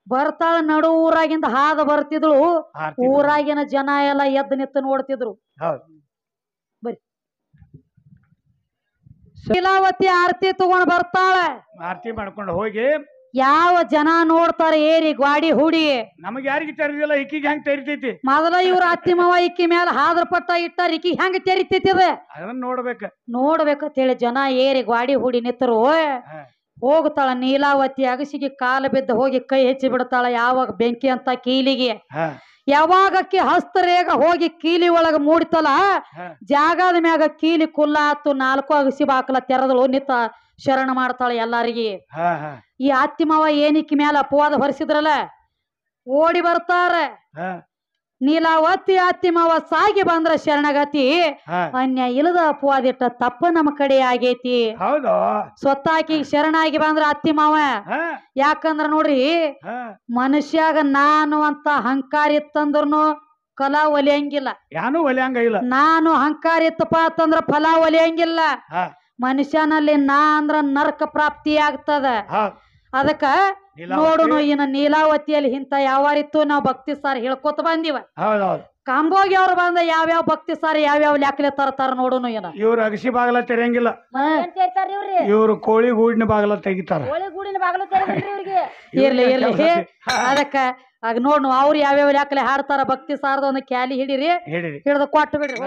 ಬರ್ತಾಳ ನಡು ಊರಾಗಿಂದ ಹಾದ ಬರ್ತಿದ್ಳು. ಊರಾಗಿನ ಜನ ಎಲ್ಲ ಎದ್ದು ನಿತ್ತ ನೋಡ್ತಿದ್ರು.
ಹೌದು.
ನೀಲಾವತಿ ಆರತಿ ತಗೊಂಡ್ ಬರ್ತಾಳ.
ಆರ್ತಿ ಮಾಡ್ಕೊಂಡು ಹೋಗಿ
ಯಾವ ಜನ ನೋಡ್ತಾರ ಏರಿ ಗ್ವಾಡಿ ಹುಡಿ?
ನಮಗ್ ಯಾರಿಗೆ ತೆರೆದಿಲ್ಲ ಇಕ್ಕಿಗೆ ಹೆಂಗ್ ತೆರಿತೈತಿ?
ಮೊದಲ ಇವ್ರ ಅತ್ತಿ ಮಾವ ಇಕ್ಕಿ ಮ್ಯಾಲ ಹಾದ್ರ ಪಟ್ಟ ಇಟ್ಟಾರ ಇಕ್ಕಿ ಹೆಂಗ್ ತೆರಿತೈತಿ
ಅದನ್ನ ನೋಡ್ಬೇಕ.
ಹೇಳಿ ಜನ ಏರಿ ಗ್ವಾಡಿ ಹುಡಿ ನಿತ್ತರು ಹೋಗ್ತಾಳ ನೀಲಾವತಿ ಅಗಸಿಗೆ ಕಾಲು ಬಿದ್ದ ಹೋಗಿ ಕೈ ಹೆಚ್ಚಿ ಬಿಡ್ತಾಳ ಯಾವಾಗ ಬೆಂಕಿ ಅಂತ ಕೀಲಿಗೆ. ಯಾವಾಗಕ್ಕೆ ಹಸ್ತರೇಗ ಹೋಗಿ ಕೀಲಿ ಒಳಗ ಮೂಡಿತಲ್ಲ. ಜಾಗದ ಮ್ಯಾಗ ಕೀಲಿ ಕುಲ್ಲ ಆತು ನಾಲ್ಕು ಅಗಸಿ ಬಾಕಲ ತೆರದಳು ನಿತ್ತ ಶರಣ ಮಾಡ್ತಾಳ ಎಲ್ಲಾರಿಗೆ. ಈ ಆತ್ಮವ ಮಾವ ಏನಿಕ್ಕಿ ಮ್ಯಾಲ ಅಪವಾದ ಹೊರಿಸಿದ್ರಲ್ಲ? ಓಡಿ ಬರ್ತಾರ. ನೀಲಾವತಿ ಆತ್ಮವ ಮಾವ ಸಾಗಿ ಬಂದ್ರ ಶರಣಗತಿ. ಅನ್ಯ ಇಲ್ಲದ ಅಪವಾದಿಟ್ಟ ತಪ್ಪ ನಮ್ಮ ಕಡೆ ಆಗೈತಿ.
ಹೌದು.
ಸ್ವತ್ತಾಕಿ ಶರಣಾಗಿ ಬಂದ್ರ ಅತ್ತಿ ಮಾವ
ಹಾ,
ಯಾಕಂದ್ರ ನೋಡ್ರಿ. ಮನುಷ್ಯಾಗ ನಾನು ಅಂತ ಅಹಂಕಾರ ಇತ್ತಂದ್ರನು ಕಲಾ ಒಲಿಯಂಗಿಲ್ಲ.
ಯಾನು ಒಲಿಯಂಗಿಲ್ಲ
ನಾನು ಅಹಂಕಾರ ಇತ್ತಪ್ಪ ಅಂತಂದ್ರ ಫಲ ಒಲಿಯಂಗಿಲ್ಲ. ಮನುಷ್ಯನಲ್ಲಿ ನಾ ಅಂದ್ರ ನರಕ ಪ್ರಾಪ್ತಿ ಆಗ್ತದ. ಅದಕ್ಕ
ನೋಡು
ನೋಡುನು ಇನ್ನ ನೀಲಾವತಿಯಲ್ಲಿ ಇಂತ ಯಾವಾರಿತ್ತು ನಾವು ಭಕ್ತಿ ಸಾರ್ ಹೇಳ್ಕೊತ ಬಂದಿವ. ಕಾಂಬೋಗಿ ಅವ್ರು ಬಂದ ಯಾವ್ಯಾವ ಭಕ್ತಿ ಸಾರ್ ಯಾವ್ಯಾವ ಲ್ಯಾಕ್ಲೆ ತರತಾರ ನೋಡುನು ಏನ
ಇವ್ರು ಅಗಸಿ ಬಾಗಲ ತೆರೆಯಂಗಿಲ್ಲ.
ಇವ್ರಿ
ಇವ್ರು ಕೋಳಿ ಗೂಡಿನ ಬಾಗಲ ತೆಗಿತಾರ.
ಕೋಳಿ ಗೂಡಿನ ಬಾಗಿಲು ತೆರೆದ್ರಿ ಇವ್ರಿಗೆ?
ಇರ್ಲಿ ಇರ್ಲಿ. ಅದಕ್ಕ ಆಗ ನೋಡ್ ಅವ್ರು ಯಾವ್ಯಾವ ಲ್ಯಾಕ್ಲೆ ಹಾಡ್ತಾರ ಭಕ್ತಿ ಸಾರದ ಒಂದು ಕ್ಯಾಲಿ ಹಿಡೀರಿ ಹಿಡಿದು ಕೊಟ್ಟು ಬಿಡ್ರಿ.